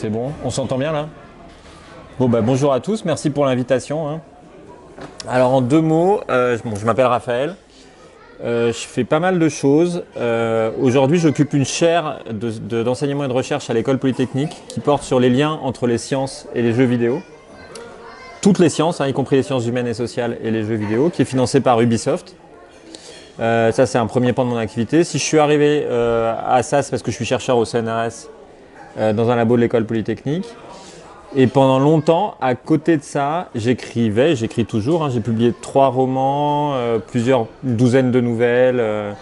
C'est bon On s'entend bien là? Bon bah bonjour à tous, merci pour l'invitation. hein. Alors en deux mots, euh, je m'appelle Raphaël. Euh, je fais pas mal de choses. Euh, Aujourd'hui, j'occupe une chaire de- de- d'enseignement et de recherche à l'école polytechnique qui porte sur les liens entre les sciences et les jeux vidéo. Toutes les sciences, hein, y compris les sciences humaines et sociales et les jeux vidéo, qui est financée par Ubisoft. Ça, c'est un premier pan de mon activité. Si je suis arrivé à ça, c'est parce que je suis chercheur au CNRS euh, dans un labo de l'école polytechnique. Et pendant longtemps, à côté de ça, j'écrivais, j'écris toujours. hein, j'ai publié trois romans, euh, plusieurs une douzaine de nouvelles, euh,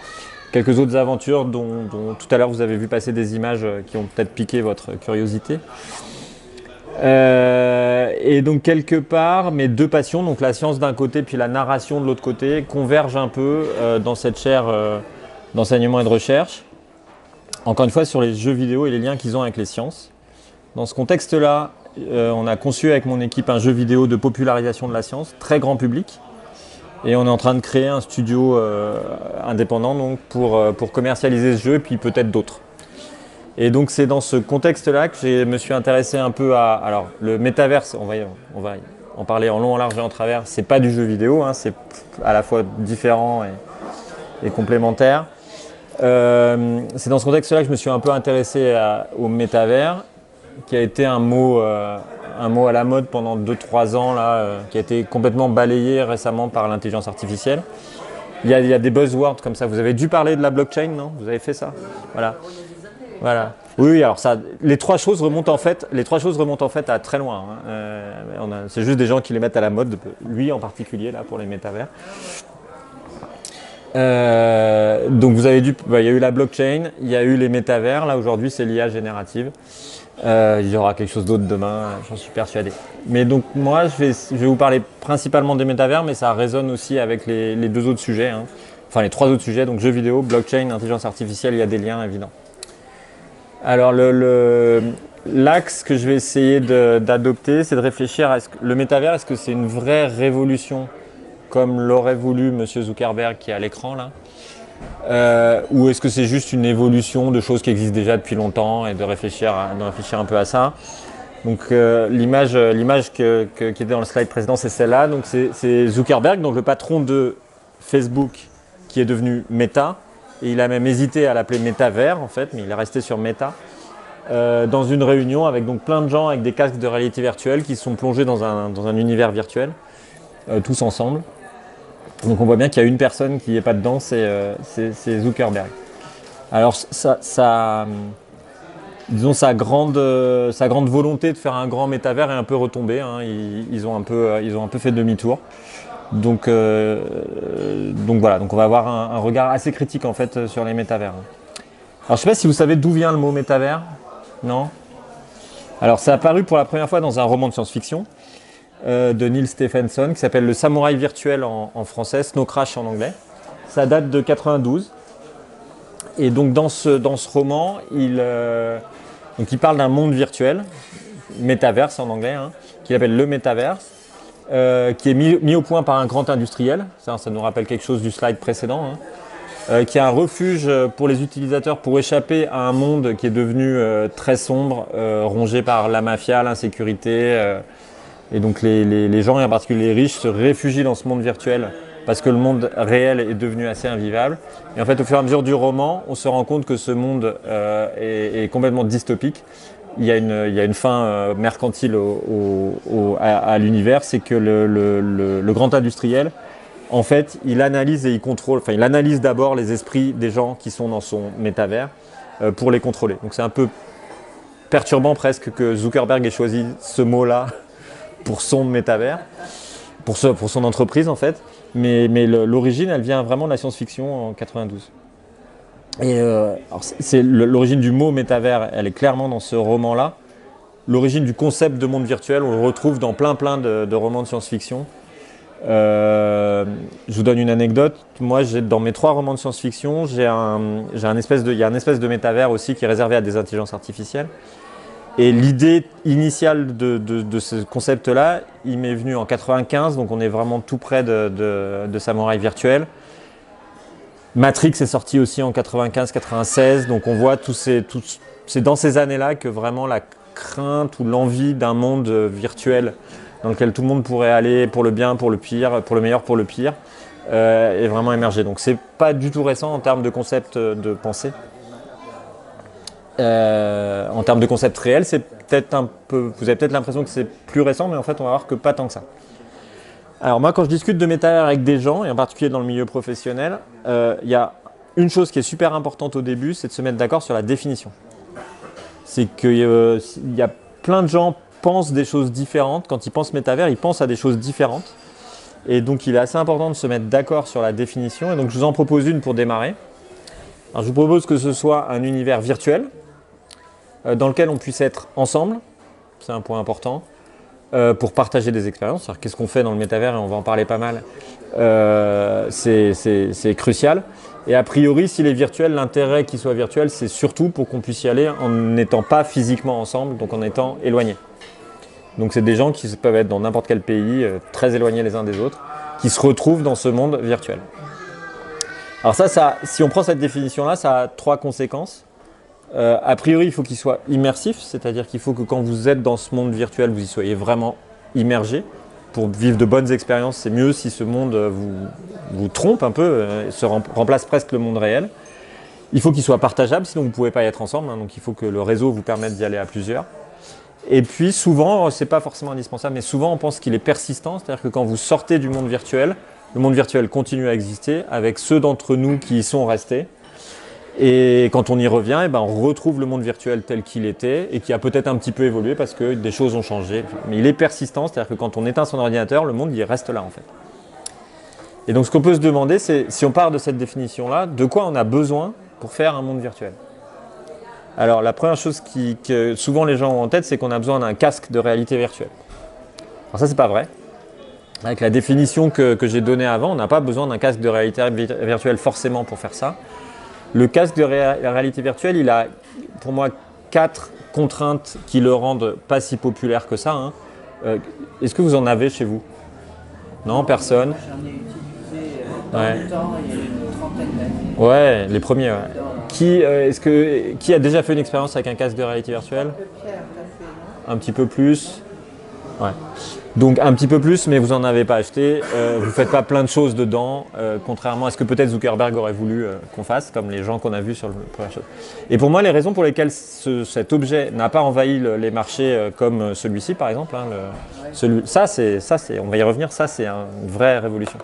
quelques autres aventures dont, tout à l'heure vous avez vu passer des images qui ont peut-être piqué votre curiosité. Et donc quelque part, mes deux passions, donc la science d'un côté puis la narration de l'autre côté, convergent un peu dans cette chaire d'enseignement et de recherche. Encore une fois, sur les jeux vidéo et les liens qu'ils ont avec les sciences. Dans ce contexte-là, euh, on a conçu avec mon équipe un jeu vidéo de popularisation de la science, très grand public. Et on est en train de créer un studio euh, indépendant donc, pour, euh, pour commercialiser ce jeu et puis peut-être d'autres. Et donc c'est dans ce contexte-là que je me suis intéressé un peu à... Alors le métaverse, on va, en parler en long, en large et en travers, c'est pas du jeu vidéo, hein, c'est à la fois différent et complémentaire. Euh, c'est dans ce contexte-là que je me suis un peu intéressé au métavers, qui a été un mot, euh, un mot à la mode pendant 2-3 ans, là, euh, qui a été complètement balayé récemment par l'intelligence artificielle. Il y, a, des buzzwords comme ça. Vous avez dû parler de la blockchain, non? Vous avez fait ça? Voilà. Voilà. Oui, alors ça, les trois choses remontent en fait, les trois choses remontent en fait à très loin. hein. C'est juste des gens qui les mettent à la mode, lui en particulier là pour les métavers. Euh, donc vous avez dû, bah, il y a eu la blockchain, il y a eu les métavers. Là aujourd'hui c'est l'IA générative. Euh, il y aura quelque chose d'autre demain, j'en suis persuadé. Mais donc moi je vais, vous parler principalement des métavers, mais ça résonne aussi avec les, deux autres sujets. hein. Enfin les trois autres sujets, donc jeux vidéo, blockchain, intelligence artificielle, il y a des liens évidents. Alors l'axe que je vais essayer d'adopter, c'est de réfléchir à est-ce que le métavers, est-ce que c'est une vraie révolution comme l'aurait voulu Monsieur Zuckerberg qui est à l'écran là Euh, Ou est-ce que c'est juste une évolution de choses qui existent déjà depuis longtemps et de réfléchir, de réfléchir un peu à ça? Donc euh, l'image, euh, qui était dans le slide précédent, c'est celle-là. Donc c'est Zuckerberg, donc le patron de Facebook, qui est devenu Meta. Et il a même hésité à l'appeler Metaverse en fait, mais il est resté sur Meta. Dans une réunion avec donc plein de gens avec des casques de réalité virtuelle qui sont plongés dans un, dans un univers virtuel, tous ensemble. Donc on voit bien qu'il y a une personne qui n'est pas dedans, c'est euh, c'est- Zuckerberg. Alors ça, ça, disons sa grande, euh, sa grande volonté de faire un grand métavers est un peu retombée. hein. Ils, ont un peu, euh, fait demi-tour. Donc, euh, euh, voilà, on va avoir un, regard assez critique en fait euh, sur les métavers. Alors je sais pas si vous savez d'où vient le mot métavers. Non? Alors c'est apparu pour la première fois dans un roman de science-fiction euh, de Neil Stephenson qui s'appelle Le Samouraï virtuel en, français, Snow Crash en anglais. Ça date de 92. Et donc dans ce, dans ce roman, il, euh, donc, il parle d'un monde virtuel, métaverse en anglais, hein, qu'il appelle le métaverse, euh, qui est mis, mis au point par un grand industriel. Ça, nous rappelle quelque chose du slide précédent. hein, qui est un refuge pour les utilisateurs pour échapper à un monde qui est devenu très sombre, rongé par la mafia, l'insécurité. Et donc les, gens, et en particulier les riches, se réfugient dans ce monde virtuel parce que le monde réel est devenu assez invivable. Et en fait, au fur et à mesure du roman, on se rend compte que ce monde euh, est, complètement dystopique. Il y a une, fin euh, mercantile à, l'univers, c'est que le grand industriel, en fait, il analyse et il contrôle, enfin, il analyse d'abord les esprits des gens qui sont dans son métavers euh, pour les contrôler. Donc c'est un peu perturbant presque que Zuckerberg ait choisi ce mot-là pour son métavers, pour, son entreprise en fait. Mais, l'origine, elle vient vraiment de la science-fiction en 92. Et euh, l'origine du mot métavers, elle est clairement dans ce roman-là. L'origine du concept de monde virtuel, on le retrouve dans plein plein de, romans de science-fiction. Euh, je vous donne une anecdote. Moi, dans mes trois romans de science-fiction, il y a un espèce de métavers aussi qui est réservé à des intelligences artificielles. Et l'idée initiale de, ce concept-là, il m'est venu en 95, donc on est vraiment tout près de, de, Samouraï virtuel. Matrix est sorti aussi en 95-96, donc on voit tous ces, c'est dans ces années-là que vraiment la crainte ou l'envie d'un monde virtuel dans lequel tout le monde pourrait aller pour le bien, pour le pire, pour le meilleur, pour le pire, est vraiment émergé. Donc c'est pas du tout récent en termes de concept de pensée. En termes de concept réel, c'est peut-être un peu. Vous avez peut-être l'impression que c'est plus récent, mais en fait, on va voir que pas tant que ça. Alors moi, quand je discute de métavers avec des gens, et en particulier dans le milieu professionnel, il y a une chose qui est super importante au début, c'est de se mettre d'accord sur la définition. C'est qu'il y a plein de gens pensent des choses différentes. Quand ils pensent métavers, ils pensent à des choses différentes. Et donc, il est assez important de se mettre d'accord sur la définition. Et donc, je vous en propose une pour démarrer. Alors, je vous propose que ce soit un univers virtuel euh, dans lequel on puisse être ensemble. C'est un point important. Euh, pour partager des expériences. Qu'est-ce qu'on fait dans le métavers et on va en parler pas mal. Euh, c'est crucial. Et a priori, s'il est virtuel, l'intérêt qu'il soit virtuel, c'est surtout pour qu'on puisse y aller en n'étant pas physiquement ensemble, donc en étant éloignés. Donc c'est des gens qui peuvent être dans n'importe quel pays, euh, très éloignés les uns des autres, qui se retrouvent dans ce monde virtuel. Alors ça, ça si on prend cette définition-là, ça a trois conséquences. Euh, a priori, il faut qu'il soit immersif, c'est-à-dire qu'il faut que quand vous êtes dans ce monde virtuel, vous y soyez vraiment immergé. Pour vivre de bonnes expériences, c'est mieux si ce monde vous, vous trompe un peu, euh, se remplace presque le monde réel. Il faut qu'il soit partageable, sinon vous ne pouvez pas y être ensemble. Hein, donc il faut que le réseau vous permette d'y aller à plusieurs. Et puis souvent, ce n'est pas forcément indispensable, mais souvent on pense qu'il est persistant, c'est-à-dire que quand vous sortez du monde virtuel, le monde virtuel continue à exister avec ceux d'entre nous qui y sont restés. Et quand on y revient, eh ben, on retrouve le monde virtuel tel qu'il était et qui a peut-être un petit peu évolué parce que des choses ont changé. Mais il est persistant, c'est-à-dire que quand on éteint son ordinateur, le monde il reste là en fait. Et donc ce qu'on peut se demander, c'est si on part de cette définition-là, de quoi on a besoin pour faire un monde virtuel? Alors la première chose que souvent les gens ont en tête, c'est qu'on a besoin d'un casque de réalité virtuelle. Alors ça, c'est pas vrai. Avec la définition que j'ai donnée avant, on n'a pas besoin d'un casque de réalité virtuelle forcément pour faire ça. Le casque de réalité virtuelle, il a pour moi quatre contraintes qui le rendent pas si populaire que ça. Hein. Euh, est-ce que vous en avez chez vous? Non, personne J'en ai utilisé euh, dans le temps, il y a une trentaine d'années. Ouais, les premiers. Qui, euh, est-ce que, qui a déjà fait une expérience avec un casque de réalité virtuelle? Un petit peu plus Ouais. Donc un petit peu plus, mais vous n'en avez pas acheté. Euh, vous ne faites pas plein de choses dedans, euh, contrairement à ce que peut-être Zuckerberg aurait voulu euh, qu'on fasse, comme les gens qu'on a vus sur le premier chose. Et pour moi, les raisons pour lesquelles cet objet n'a pas envahi les marchés comme celui-ci, par exemple, hein, ça, c'est, ça, c'est, on va y revenir, ça, c'est une vraie révolution.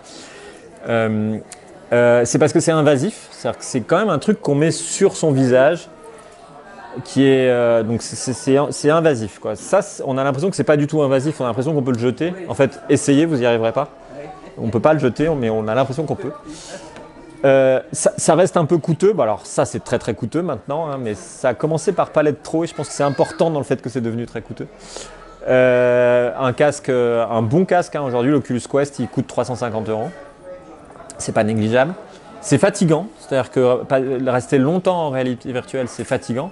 c'est parce que c'est invasif, c'est-à-dire que c'est quand même un truc qu'on met sur son visage qui est euh, donc c'est invasif quoi. Ça, on a l'impression que c'est pas du tout invasif. On a l'impression qu'on peut le jeter. En fait, essayez, vous n'y arriverez pas. On peut pas le jeter, mais on a l'impression qu'on peut. Euh, ça, reste un peu coûteux. alors ça, c'est très très coûteux maintenant, hein, mais ça a commencé par pas l'être trop et je pense que c'est important dans le fait que c'est devenu très coûteux. Euh, un casque, un bon casque hein, aujourd'hui, l'Oculus Quest, il coûte 350 euros. C'est pas négligeable. C'est fatigant, c'est-à-dire que rester longtemps en réalité virtuelle, c'est fatigant.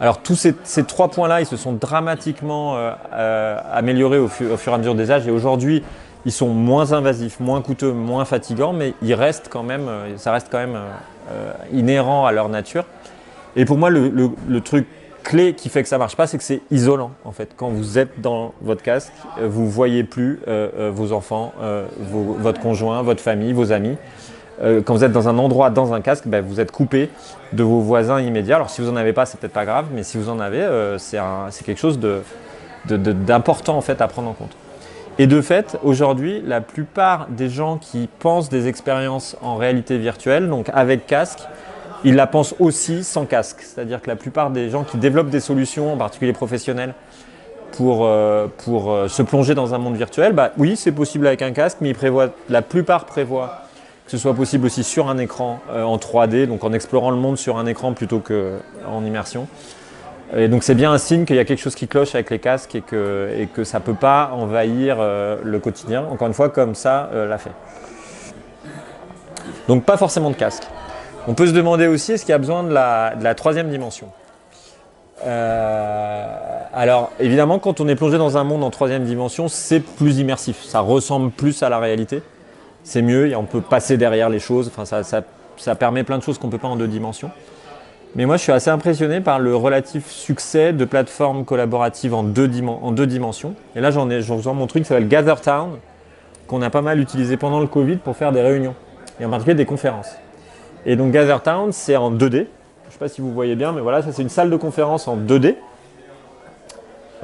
Alors tous ces, trois points-là, ils se sont dramatiquement euh, euh, améliorés au, fur et à mesure des âges et aujourd'hui, ils sont moins invasifs, moins coûteux, moins fatigants, mais ils restent quand même, euh, ça reste quand même inhérent à leur nature. Et pour moi, le, truc clé qui fait que ça marche pas, c'est que c'est isolant en fait. Quand vous êtes dans votre casque, vous voyez plus vos enfants, votre conjoint, votre famille, vos amis. Euh, quand vous êtes dans un endroit, dans un casque, ben, vous êtes coupé de vos voisins immédiats. Alors si vous n'en avez pas, c'est peut-être pas grave, mais si vous en avez, euh, c'est quelque chose d'important en fait à prendre en compte. Et de fait, aujourd'hui, la plupart des gens qui pensent des expériences en réalité virtuelle, donc avec casque, ils la pensent aussi sans casque. C'est-à-dire que la plupart des gens qui développent des solutions, en particulier professionnelles, pour, euh, se plonger dans un monde virtuel, bah, oui, c'est possible avec un casque, mais la plupart prévoient que ce soit possible aussi sur un écran euh, en 3D, donc en explorant le monde sur un écran plutôt qu'en immersion. Et donc c'est bien un signe qu'il y a quelque chose qui cloche avec les casques et que, ça ne peut pas envahir euh, le quotidien, encore une fois comme ça euh, l'a fait. Donc pas forcément de casque. On peut se demander aussi est-ce qu'il y a besoin de la, troisième dimension? alors évidemment quand on est plongé dans un monde en troisième dimension, c'est plus immersif, ça ressemble plus à la réalité c'est mieux, on peut passer derrière les choses, enfin, ça, permet plein de choses qu'on ne peut pas en deux dimensions. Mais moi, je suis assez impressionné par le relatif succès de plateformes collaboratives en deux, en deux dimensions. Et là, j'en ai, j'en ai mon truc qui s'appelle GatherTown, qu'on a pas mal utilisé pendant le Covid pour faire des réunions, et en particulier des conférences. Et donc GatherTown, c'est en 2D. Je ne sais pas si vous voyez bien, mais voilà, ça c'est une salle de conférence en 2D,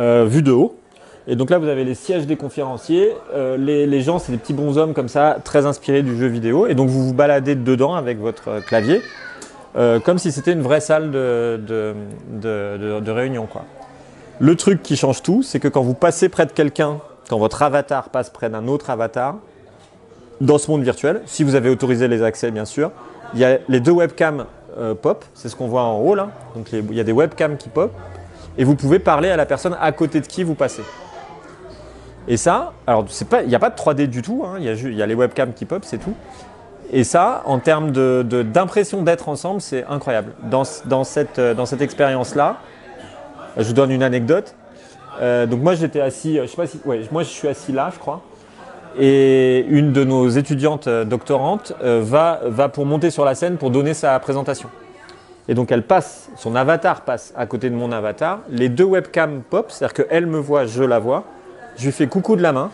euh, vue de haut. Et donc là, vous avez les sièges des conférenciers. Euh, les, gens, c'est des petits bonshommes comme ça, très inspirés du jeu vidéo. Et donc vous vous baladez dedans avec votre clavier, euh, comme si c'était une vraie salle de, réunion. Le truc qui change tout, c'est que quand vous passez près de quelqu'un, quand votre avatar passe près d'un autre avatar, dans ce monde virtuel, si vous avez autorisé les accès bien sûr, il y a les deux webcams euh, pop, c'est ce qu'on voit en haut là. Donc il y a des webcams qui pop, et vous pouvez parler à la personne à côté de qui vous passez. Et ça, alors il n'y a pas de 3D du tout, hein. il, y a, les webcams qui pop, c'est tout. Et ça, en termes d'impression d'être ensemble, c'est incroyable. Dans, cette, euh, dans cette expérience-là, je vous donne une anecdote. Euh, donc moi j'étais assis, je sais pas si, ouais, moi je suis assis là, je crois. Et une de nos étudiantes euh, doctorantes va, va pour monter sur la scène pour donner sa présentation. Et donc elle passe, son avatar passe à côté de mon avatar. Les deux webcams pop, c'est-à-dire qu'elle me voit, je la vois. Je lui fais coucou de la main.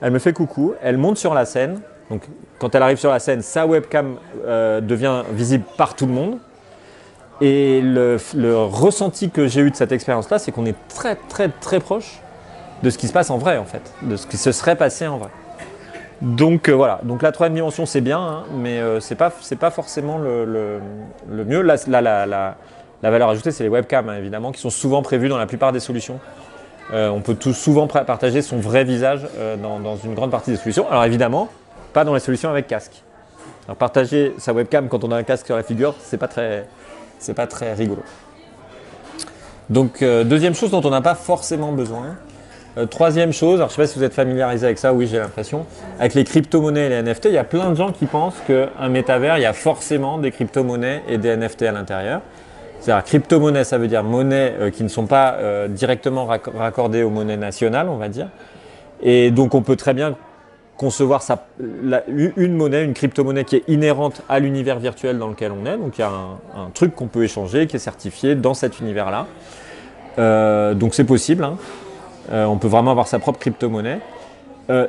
Elle me fait coucou. Elle monte sur la scène. Donc, quand elle arrive sur la scène, sa webcam euh, devient visible par tout le monde. Et le, ressenti que j'ai eu de cette expérience-là, c'est qu'on est très, très, très proche de ce qui se passe en vrai, en fait, de ce qui se serait passé en vrai. Donc euh, voilà, donc la troisième dimension c'est bien, hein, mais euh, c'est pas pas forcément le, mieux. La, valeur ajoutée c'est les webcams hein, évidemment qui sont souvent prévues dans la plupart des solutions. Euh, on peut tout souvent partager son vrai visage euh, dans, une grande partie des solutions. Alors évidemment, pas dans les solutions avec casque. Partager sa webcam quand on a un casque sur la figure, c'est pas très, c'est pas très rigolo. Donc euh, deuxième chose dont on n'a pas forcément besoin. troisième chose, alors je ne sais pas si vous êtes familiarisé avec ça, oui j'ai l'impression, avec les crypto-monnaies et les NFT, il y a plein de gens qui pensent qu'un métavers, il y a forcément des crypto-monnaies et des NFT à l'intérieur. C'est-à-dire crypto-monnaie, ça veut dire monnaie euh, qui ne sont pas euh, directement raccordées aux monnaies nationales, on va dire. Et donc on peut très bien concevoir une monnaie, une crypto-monnaie qui est inhérente à l'univers virtuel dans lequel on est. Donc il y a un, truc qu'on peut échanger, qui est certifié dans cet univers-là. Euh, donc c'est possible. Hein. on peut vraiment avoir sa propre crypto-monnaie.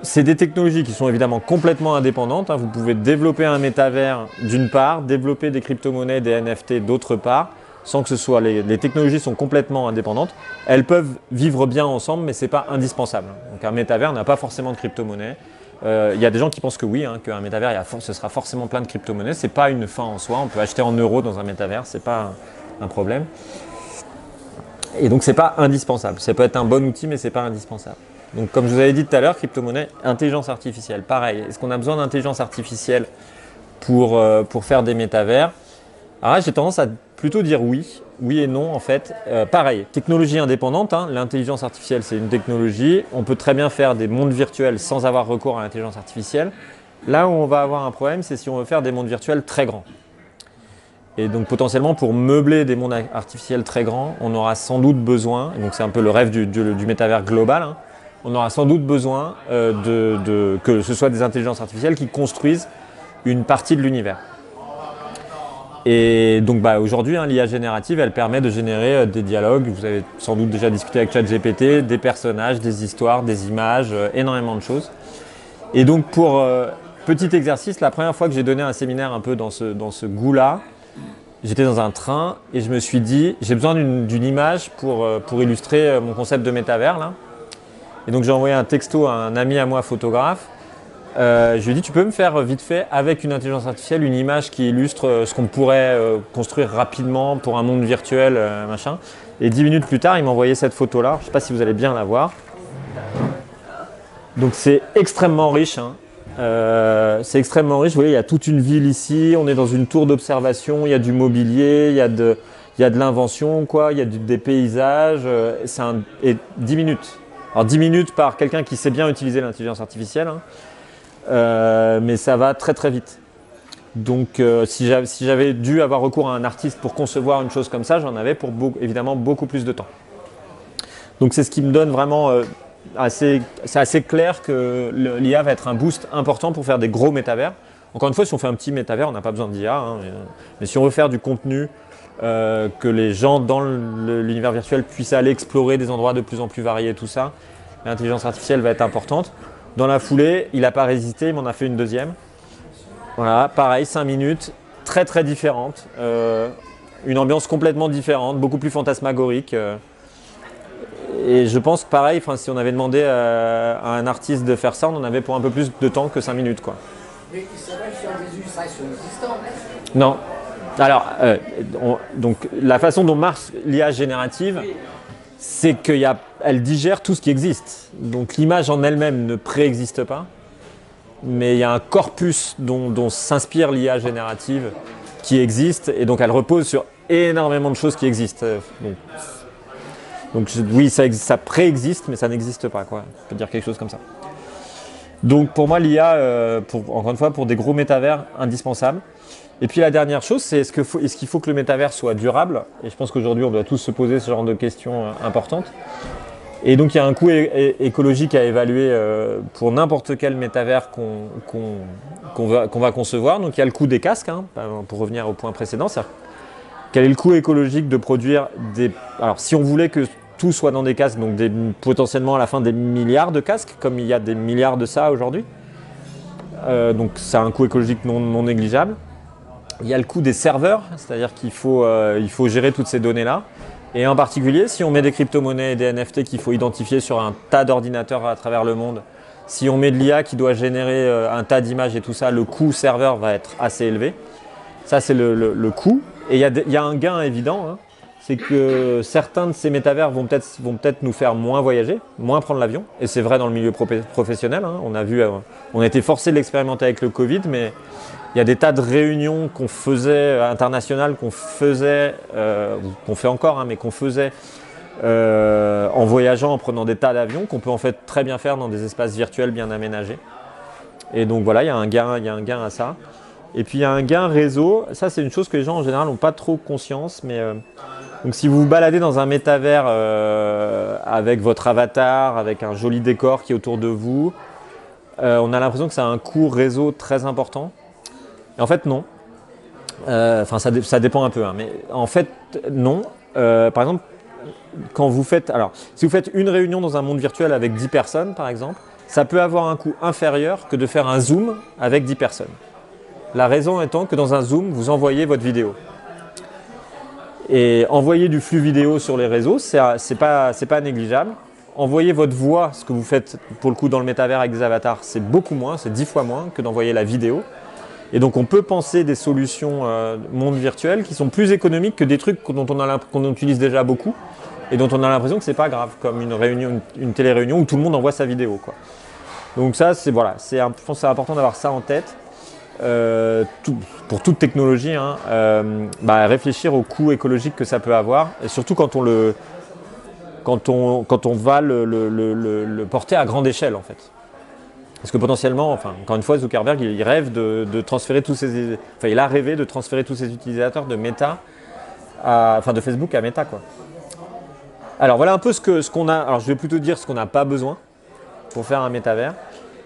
c'est des technologies qui sont évidemment complètement indépendantes. Hein. Vous pouvez développer un métavers d'une part, développer des crypto-monnaies, des NFT d'autre part sans que ce soit les, technologies sont complètement indépendantes. Elles peuvent vivre bien ensemble, mais ce n'est pas indispensable. Donc un métavers n'a pas forcément de crypto-monnaie. Euh, il y a des gens qui pensent que oui, hein, qu'un métavers, ce sera forcément plein de crypto-monnaies. Ce n'est pas une fin en soi. On peut acheter en euros dans un métavers, ce n'est pas un, problème. Et donc ce n'est pas indispensable. Ça peut être un bon outil, mais ce n'est pas indispensable. Donc comme je vous avais dit tout à l'heure, crypto-monnaie, intelligence artificielle. Pareil, est-ce qu'on a besoin d'intelligence artificielle pour, euh, pour faire des métavers? Alors j'ai tendance à plutôt dire oui, oui et non en fait. Euh, pareil, technologie indépendante, hein. l'intelligence artificielle c'est une technologie, on peut très bien faire des mondes virtuels sans avoir recours à l'intelligence artificielle. Là où on va avoir un problème, c'est si on veut faire des mondes virtuels très grands. Et donc potentiellement pour meubler des mondes artificiels très grands, on aura sans doute besoin, donc c'est un peu le rêve du, métavers global, hein, on aura sans doute besoin euh, que ce soit des intelligences artificielles qui construisent une partie de l'univers. Et donc bah, aujourd'hui, hein, l'IA générative, elle permet de générer euh, des dialogues. Vous avez sans doute déjà discuté avec ChatGPT, des personnages, des histoires, des images, euh, énormément de choses. Et donc pour euh, petit exercice, la première fois que j'ai donné un séminaire un peu dans ce, dans goût-là, j'étais dans un train et je me suis dit, j'ai besoin d'une image pour, pour illustrer mon concept de métavers. Et donc j'ai envoyé un texto à un ami à moi photographe euh, je lui ai dit, tu peux me faire vite fait, avec une intelligence artificielle, une image qui illustre euh, ce qu'on pourrait euh, construire rapidement pour un monde virtuel, machin. Et dix minutes plus tard, il m'a envoyé cette photo-là. Je ne sais pas si vous allez bien la voir. Donc c'est extrêmement riche. Hein. c'est extrêmement riche. Vous voyez, il y a toute une ville ici. On est dans une tour d'observation. Il y a du mobilier, il y a de, l'invention, quoi. Il y a des paysages. et 10 minutes. Alors 10 minutes par quelqu'un qui sait bien utiliser l'intelligence artificielle. Hein. Euh, mais ça va très très vite. Donc euh, si j'avais dû avoir recours à un artiste pour concevoir une chose comme ça, j'en avais pour évidemment beaucoup plus de temps. Donc c'est ce qui me donne vraiment euh, assez, c'est assez clair que l'IA va être un boost important pour faire des gros métavers. Encore une fois, si on fait un petit métavers, on n'a pas besoin d'IA. Hein, mais, si on veut faire du contenu que les gens dans l'univers virtuel puissent aller explorer des endroits de plus en plus variés, tout ça. L'intelligence artificielle va être importante. Dans la foulée, il n'a pas résisté, il m'en a fait une deuxième. Voilà, pareil, 5 minutes, très très différente. euh, une ambiance complètement différente, beaucoup plus fantasmagorique. euh. et je pense que pareil, enfin, si on avait demandé à un artiste de faire ça, on en avait pour un peu plus de temps que 5 minutes. Quoi. Mais il s'appelle sur des illustrations existantes. Non. Alors, euh, on- donc, la façon dont marche l'IA générative, c'est qu'elle digère tout ce qui existe. Donc, l'image en elle-même ne préexiste pas, mais il y a un corpus dont, s'inspire l'IA générative qui existe, et donc elle repose sur énormément de choses qui existent. Donc, oui, ça, existe- ça préexiste, mais ça n'existe pas. Quoi. On peut dire quelque chose comme ça. Donc, pour moi, l'IA, euh, encore une fois, pour des gros métavers, indispensable. Et puis la dernière chose, c'est est-ce que faut- est-ce qu'il faut que le métavers soit durable? Et je pense qu'aujourd'hui, on doit tous se poser ce genre de questions euh, importantes. Et donc, il y a un coût écologique à évaluer euh, pour n'importe quel métavers qu'on va, concevoir. Donc, il y a le coût des casques, hein, pour revenir au point précédent. c'est-à-dire Quel est le coût écologique de produire des. Alors, si on voulait que tout soit dans des casques, donc potentiellement à la fin des milliards de casques, comme il y a des milliards de ça aujourd'hui, euh, donc c'est un coût écologique non négligeable. Il y a le coût des serveurs, c'est-à-dire qu'il faut, euh, faut gérer toutes ces données-là. Et en particulier, si on met des crypto-monnaies et des NFT qu'il faut identifier sur un tas d'ordinateurs à travers le monde, si on met de l'IA qui doit générer euh, un tas d'images et tout ça, le coût serveur va être assez élevé. Ça, c'est le, coût. Et il y, a un gain évident, hein. c'est que certains de ces métavers vont peut-être nous faire moins voyager, moins prendre l'avion. Et c'est vrai dans le milieu professionnel. hein. On a vu, euh, on a été forcé de l'expérimenter avec le Covid, mais il y a des tas de réunions qu'on faisait euh, internationales, qu'on faisait, euh, qu'on fait encore, hein, mais qu'on faisait euh, en voyageant, en prenant des tas d'avions, qu'on peut en fait très bien faire dans des espaces virtuels bien aménagés. Et donc voilà, il y a un gain, il y a un gain à ça. Et puis il y a un gain réseau. Ça, c'est une chose que les gens en général n'ont pas trop conscience, mais donc si vous vous baladez dans un métavers avec votre avatar, avec un joli décor qui est autour de vous, on a l'impression que ça a un coût réseau très important. Et en fait, non. Euh, Enfin, ça, dé- ça dépend un peu, hein, mais en fait, non. Euh, par exemple, quand vous faites, alors, si vous faites une réunion dans un monde virtuel avec 10 personnes, par exemple, ça peut avoir un coût inférieur que de faire un zoom avec 10 personnes. La raison étant que dans un zoom, vous envoyez votre vidéo. Et envoyer du flux vidéo sur les réseaux, c'est pas, pas négligeable. Envoyer votre voix, ce que vous faites pour le coup dans le métavers avec des avatars, c'est beaucoup moins, c'est 10 fois moins que d'envoyer la vidéo. Et donc on peut penser des solutions euh, monde virtuel qui sont plus économiques que des trucs dont on, qu'on utilise déjà beaucoup et dont on a l'impression que c'est pas grave, comme une réunion, une, télé-réunion où tout le monde envoie sa vidéo. Quoi. Donc ça, c'est voilà, c'est je pense c'est important d'avoir ça en tête. Euh, pour toute technologie, hein, euh, bah, réfléchir au coût écologique que ça peut avoir, et surtout quand on le, quand on, quand on va le- le porter à grande échelle en fait. Parce que potentiellement, encore une fois, Zuckerberg, il, rêve de, transférer tous ses, enfin, il a rêvé de transférer tous ses utilisateurs de Meta, enfin, de Facebook à Meta, quoi. Alors voilà un peu ce que, ce qu'on a. Alors je vais plutôt dire ce qu'on n'a pas besoin pour faire un métavers.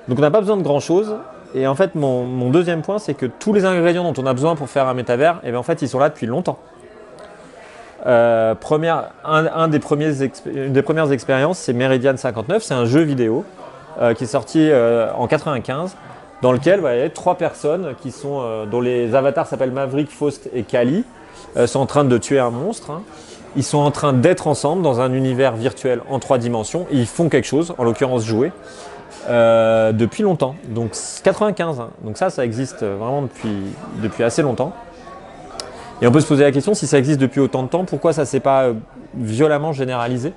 Donc on n'a pas besoin de grand chose. Et en fait, mon, deuxième point, c'est que tous les ingrédients dont on a besoin pour faire un métavers, eh bien, en fait, ils sont là depuis longtemps. Euh, première, une des premières expériences, c'est Meridian 59. C'est un jeu vidéo euh, qui est sorti euh, en 95, dans lequel bah, trois personnes qui sont, euh, dont les avatars s'appellent Maverick, Faust et Kali, sont en train de tuer un monstre. hein. Ils sont en train d'être ensemble dans un univers virtuel en trois dimensions. Et ils font quelque chose, en l'occurrence jouer, depuis longtemps. Donc 95. hein. Donc ça, ça existe vraiment depuis, depuis assez longtemps. Et on peut se poser la question, si ça existe depuis autant de temps, pourquoi ça s'est pas violemment généralisé?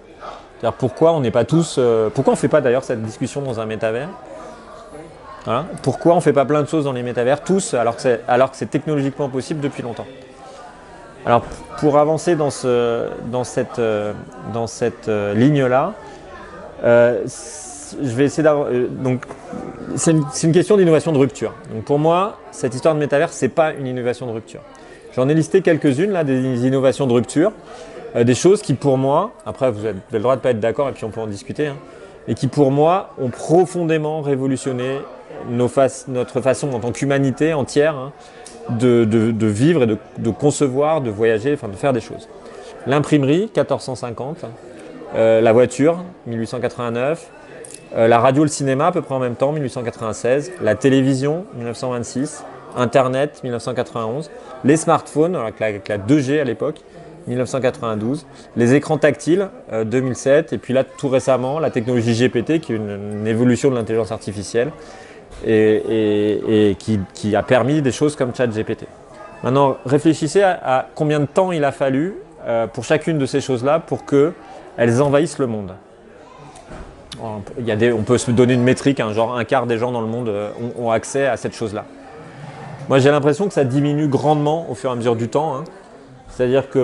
Pourquoi on n'est pas tous. euh, pourquoi on ne fait pas d'ailleurs cette discussion dans un métavers Voilà. Pourquoi on ne fait pas plein de choses dans les métavers, tous, alors que c'est, technologiquement possible depuis longtemps Alors pour avancer dans, ce, dans cette, euh, euh, ligne-là, je vais essayer d'avoir. donc, c'est une, c'est une question d'innovation de rupture. Donc pour moi, cette histoire de métavers, c'est pas une innovation de rupture. J'en ai listé quelques-unes là, des innovations de rupture, euh, des choses qui pour moi, après vous avez le droit de pas être d'accord et puis on peut en discuter, hein, et qui pour moi ont profondément révolutionné notre façon en tant qu'humanité entière hein, de, vivre et de, concevoir, de voyager, enfin de faire des choses. L'imprimerie, 1450. Euh, la voiture, 1889. Euh, la radio, le cinéma, à peu près en même temps, 1896. La télévision, 1926. Internet, 1991. Les smartphones, avec la 2G à l'époque, 1992. Les écrans tactiles, euh, 2007. Et puis là, tout récemment, la technologie GPT, qui est une, évolution de l'intelligence artificielle et, qui, a permis des choses comme ChatGPT. Maintenant, réfléchissez à, combien de temps il a fallu euh, pour chacune de ces choses-là pour qu'elles envahissent le monde. Il y a des, on peut se donner une métrique, hein, genre un quart des gens dans le monde euh, ont, ont accès à cette chose-là. Moi, j'ai l'impression que ça diminue grandement au fur et à mesure du temps. hein. C'est-à-dire que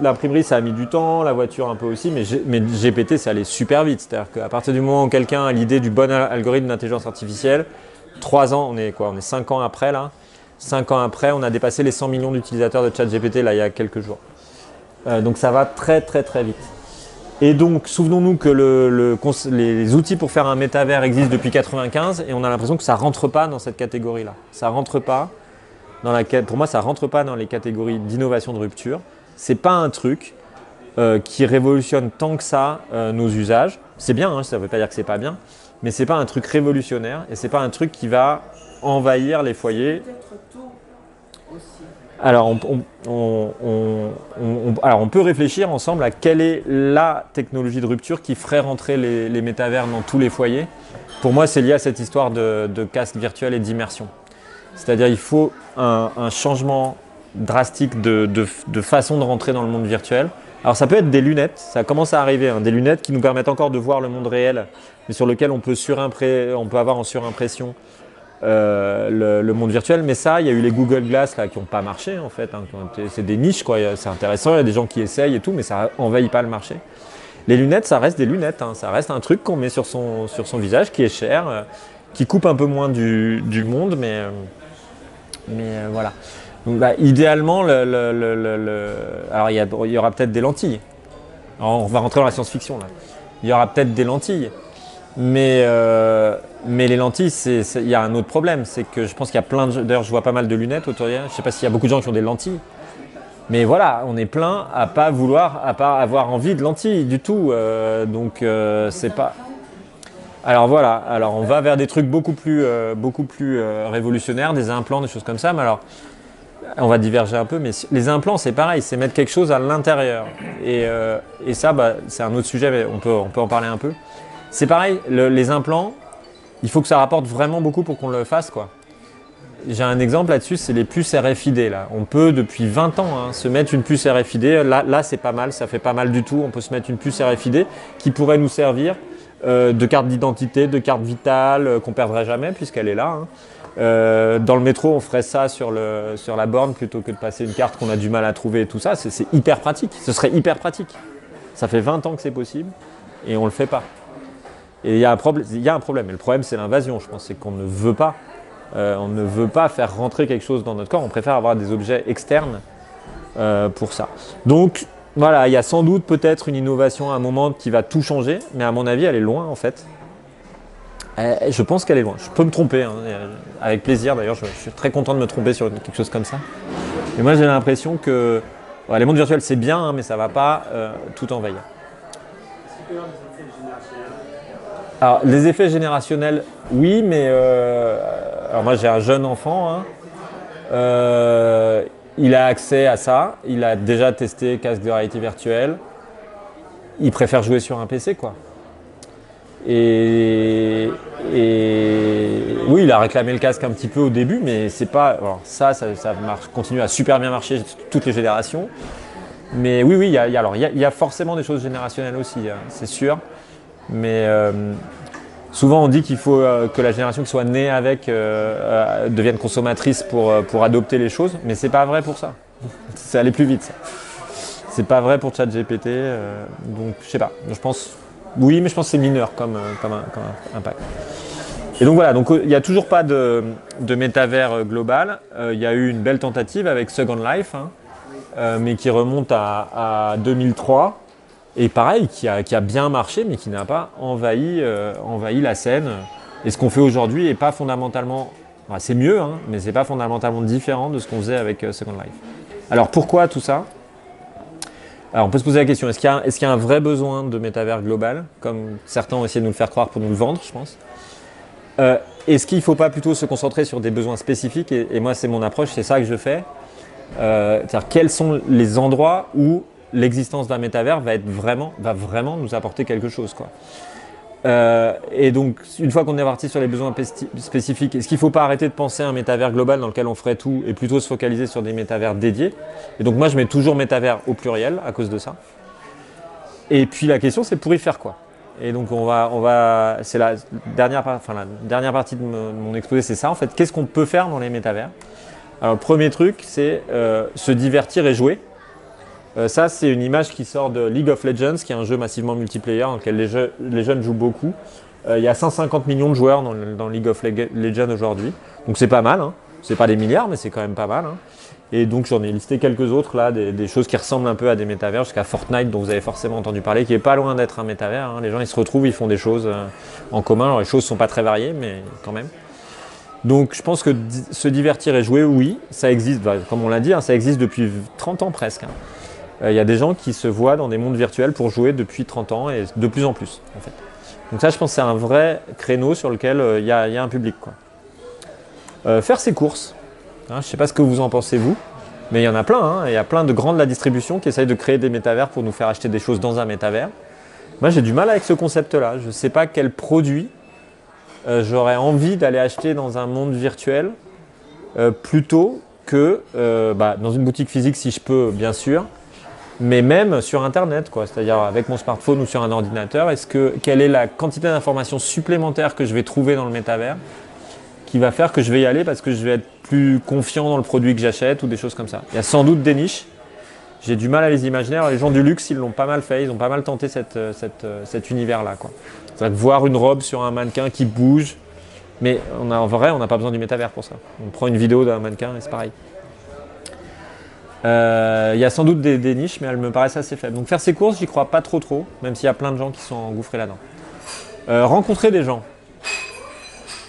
l'imprimerie, ça a mis du temps, la voiture un peu aussi, mais, GPT, ça allait super vite. C'est-à-dire qu'à partir du moment où quelqu'un a l'idée du bon al- algorithme d'intelligence artificielle, trois ans, on est quoi On est cinq ans après là. Cinq ans après, on a dépassé les 100 millions d'utilisateurs de ChatGPT là il y a quelques jours. Euh, donc ça va très très très vite. Et donc, souvenons-nous que les outils pour faire un métavers existent depuis 95 et on a l'impression que ça rentre pas dans cette catégorie-là. Ça rentre pas pour moi, ça rentre pas dans les catégories d'innovation de rupture. C'est pas un truc euh, qui révolutionne tant que ça euh, nos usages. C'est bien, hein, ça ne veut pas dire que c'est pas bien, mais c'est pas un truc révolutionnaire et c'est pas un truc qui va envahir les foyers alors on, alors, on peut réfléchir ensemble à quelle est la technologie de rupture qui ferait rentrer les, les métavers dans tous les foyers. Pour moi, c'est lié à cette histoire de, de casque virtuel et d'immersion. C'est-à-dire il faut un, changement drastique de, façon de rentrer dans le monde virtuel. Alors ça peut être des lunettes, ça commence à arriver, hein, des lunettes qui nous permettent encore de voir le monde réel, mais sur lequel on peut, on peut avoir en surimpression euh, le, monde virtuel. Mais ça, il y a eu les Google Glass là, qui n'ont pas marché en fait. hein, c'est des niches. C'est intéressant, il y a des gens qui essayent et tout, mais ça envahit pas le marché. Les lunettes, ça reste des lunettes. hein, Ça reste un truc qu'on met sur son, visage qui est cher, euh, qui coupe un peu moins du, du monde, mais, euh, mais euh, voilà. Donc, idéalement, il y, aura peut-être des lentilles. On va rentrer dans la science-fiction là. Il y aura peut-être des lentilles. Mais, euh, mais les lentilles, il y a un autre problème. C'est que je pense qu'il y a plein de. D'ailleurs, je vois pas mal de lunettes autour Je sais pas s'il y a beaucoup de gens qui ont des lentilles. Mais voilà, on est plein à pas vouloir, à pas avoir envie de lentilles du tout. Euh, donc, c'est pas. Alors voilà, alors on va vers des trucs beaucoup plus, euh, euh, révolutionnaires, des implants, des choses comme ça. Mais alors, on va diverger un peu, mais les implants, c'est pareil, c'est mettre quelque chose à l'intérieur. Et, euh, et ça, bah, c'est un autre sujet, mais on peut, en parler un peu. C'est pareil, le- les implants, il faut que ça rapporte vraiment beaucoup pour qu'on le fasse, quoi. J'ai un exemple là-dessus, c'est les puces RFID. Là. On peut depuis 20 ans hein, se mettre une puce RFID. Là, là c'est pas mal, ça fait pas mal du tout. On peut se mettre une puce RFID qui pourrait nous servir euh, de carte d'identité, de carte vitale, euh, qu'on perdrait jamais puisqu'elle est là. hein. Euh, dans le métro, on ferait ça sur, la borne plutôt que de passer une carte qu'on a du mal à trouver et tout ça. C'est hyper pratique. Ce serait hyper pratique. Ça fait 20 ans que c'est possible et on le fait pas. Et il y, a un problème-. Et le problème, c'est l'invasion, je pense. C'est qu'on ne veut pas. on ne veut pas faire rentrer quelque chose dans notre corps. On préfère avoir des objets externes pour ça. Donc, voilà, il y a sans doute peut-être une innovation à un moment qui va tout changer. Mais à mon avis, elle est loin, en fait. Euh, je pense qu'elle est loin. Je peux me tromper. hein, euh, avec plaisir, d'ailleurs. Je, suis très content de me tromper sur quelque chose comme ça. Et moi, j'ai l'impression que les mondes virtuels, c'est bien, hein, mais ça ne va pas euh, tout envahir. Alors, les effets générationnels, oui, mais alors moi j'ai un jeune enfant. hein. Il a accès à ça. Il a déjà testé casque de réalité virtuelle. Il préfère jouer sur un PC, quoi. Et, oui, il a réclamé le casque un petit peu au début, mais c'est pas. ça, ça, continue à super bien marcher toutes les générations. Mais oui, oui, il y a, alors, y a forcément des choses générationnelles aussi, hein, c'est sûr. Mais euh, souvent on dit qu'il faut euh, que la génération qui soit née avec euh, euh, devienne consommatrice pour, adopter les choses, mais c'est pas vrai pour ça. c'est aller plus vite. C'est pas vrai pour ChatGPT, euh, donc je sais pas. Je pense, oui, mais je pense que c'est mineur comme, un- impact. Et donc voilà, il n'y a toujours pas de, métavers global. Il y a eu une belle tentative avec Second Life, hein, mais qui remonte à 2003. Et pareil, qui a, bien marché, mais qui n'a pas envahi, euh, envahi la scène. Et ce qu'on fait aujourd'hui n'est pas fondamentalement c'est mieux, hein, mais c'est pas fondamentalement différent de ce qu'on faisait avec euh, Second Life. Alors pourquoi tout ça? Alors on peut se poser la question est-ce qu'il y, a- un vrai besoin de métavers global, comme certains ont essayé de nous le faire croire pour nous le vendre, je pense? Euh, Est-ce qu'il ne faut pas plutôt se concentrer sur des besoins spécifiques? Et, moi, c'est mon approche, c'est ça que je fais. C'est-à-dire quels sont les endroits où l'existence d'un métavers va, être vraiment, nous apporter quelque chose. Quoi. Euh, et donc, une fois qu'on est parti sur les besoins spécifiques, est-ce qu'il ne faut pas arrêter de penser à un métavers global dans lequel on ferait tout et plutôt se focaliser sur des métavers dédiés? Et donc, moi, je mets toujours métavers au pluriel à cause de ça. Et puis, la question, c'est pour y faire quoi? Et donc, on va, on va, c'est la dernière, partie de mon, exposé, c'est ça en fait. Qu'est-ce qu'on peut faire dans les métavers? Alors, premier truc, c'est euh, se divertir et jouer. Euh, ça, c'est une image qui sort de League of Legends, qui est un jeu massivement multiplayer dans lequel les, jeunes jouent beaucoup. Euh, il y a 150 millions de joueurs dans, le- dans League of Leg- Legends aujourd'hui. Donc c'est pas mal. Hein. C'est pas des milliards, mais c'est quand même pas mal. hein. Et donc j'en ai listé quelques autres là, des, choses qui ressemblent un peu à des métavers, jusqu'à Fortnite dont vous avez forcément entendu parler, qui est pas loin d'être un métavers. hein. Les gens ils se retrouvent, ils font des choses euh, en commun. Alors les choses sont pas très variées, mais quand même. Donc je pense que se divertir et jouer, oui, ça existe, bah, comme on l'a dit, hein, ça existe depuis 30 ans presque. Euh, Il y a des gens qui se voient dans des mondes virtuels pour jouer depuis 30 ans et de plus en plus en fait. Donc ça je pense que c'est un vrai créneau sur lequel euh, il y, a- un public. Euh, faire ses courses. Hein, je ne sais pas ce que vous en pensez vous, mais il y en a plein. hein. Il y a plein de grands de la distribution qui essayent de créer des métavers pour nous faire acheter des choses dans un métavers. Moi j'ai du mal avec ce concept-là. Je ne sais pas quel produit j'aurais envie d'aller acheter dans un monde virtuel plutôt que bah, dans une boutique physique si je peux bien sûr, mais même sur internet quoi, c'est-à-dire avec mon smartphone ou sur un ordinateur, est-ce que quelle est la quantité d'informations supplémentaires que je vais trouver dans le métavers qui va faire que je vais y aller parce que je vais être plus confiant dans le produit que j'achète ou des choses comme ça? Il y a sans doute des niches. J'ai du mal à les imaginer. Les gens du luxe, ils l'ont pas mal fait. Ils ont pas mal tenté euh, euh, cet univers-là. C'est-à-dire voir une robe sur un mannequin qui bouge, mais en vrai, on n'a pas besoin du métavers pour ça. On prend une vidéo d'un mannequin et c'est pareil. Euh, Il y a sans doute des, niches, mais elles me paraissent assez faibles. Donc faire ses courses, j'y crois pas trop trop, même s'il y a plein de gens qui sont engouffrés là-dedans. Euh, rencontrer des gens.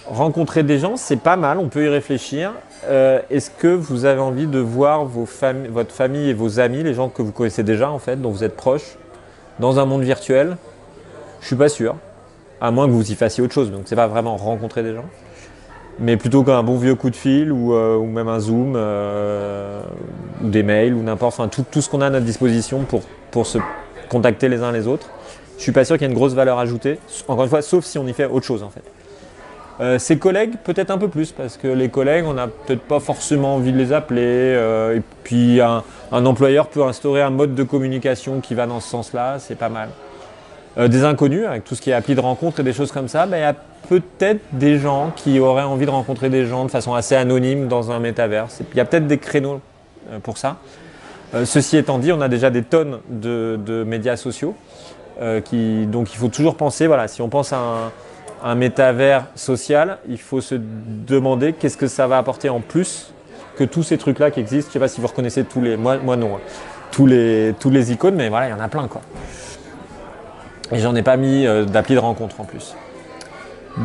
Rencontrer des gens, c'est pas mal, on peut y réfléchir. Euh, Est-ce que vous avez envie de voir votre famille et vos amis, les gens que vous connaissez déjà en fait, dont vous êtes proches, dans un monde virtuel? Je suis pas sûr. À moins que vous y fassiez autre chose, donc c'est pas vraiment rencontrer des gens. Mais plutôt qu'un bon vieux coup de fil ou, euh, même un Zoom euh, ou des mails ou n'importe, enfin tout, tout ce qu'on a à notre disposition pour, pour se contacter les uns les autres. Je suis pas sûr qu'il y ait une grosse valeur ajoutée, encore une fois, sauf si on y fait autre chose en fait. Euh, ses collègues, peut-être un peu plus, parce que les collègues, on n'a peut-être pas forcément envie de les appeler. et puis un employeur peut instaurer un mode de communication qui va dans ce sens-là, c'est pas mal. Euh, des inconnus, avec tout ce qui est appli de rencontre et des choses comme ça, il y a peut-être des gens qui auraient envie de rencontrer des gens de façon assez anonyme dans un métavers. Il y a peut-être des créneaux euh, pour ça. Euh, ceci étant dit, on a déjà des tonnes de, médias sociaux. qui, donc il faut toujours penser, voilà, si on pense à un, un métavers social, il faut se demander qu'est-ce que ça va apporter en plus que tous ces trucs-là qui existent. Je sais pas si vous reconnaissez tous les, moi, moi non, hein. tous les, tous les icônes, mais voilà, il y en a plein quoi. Et j'en ai pas mis euh, d'appli de rencontre en plus.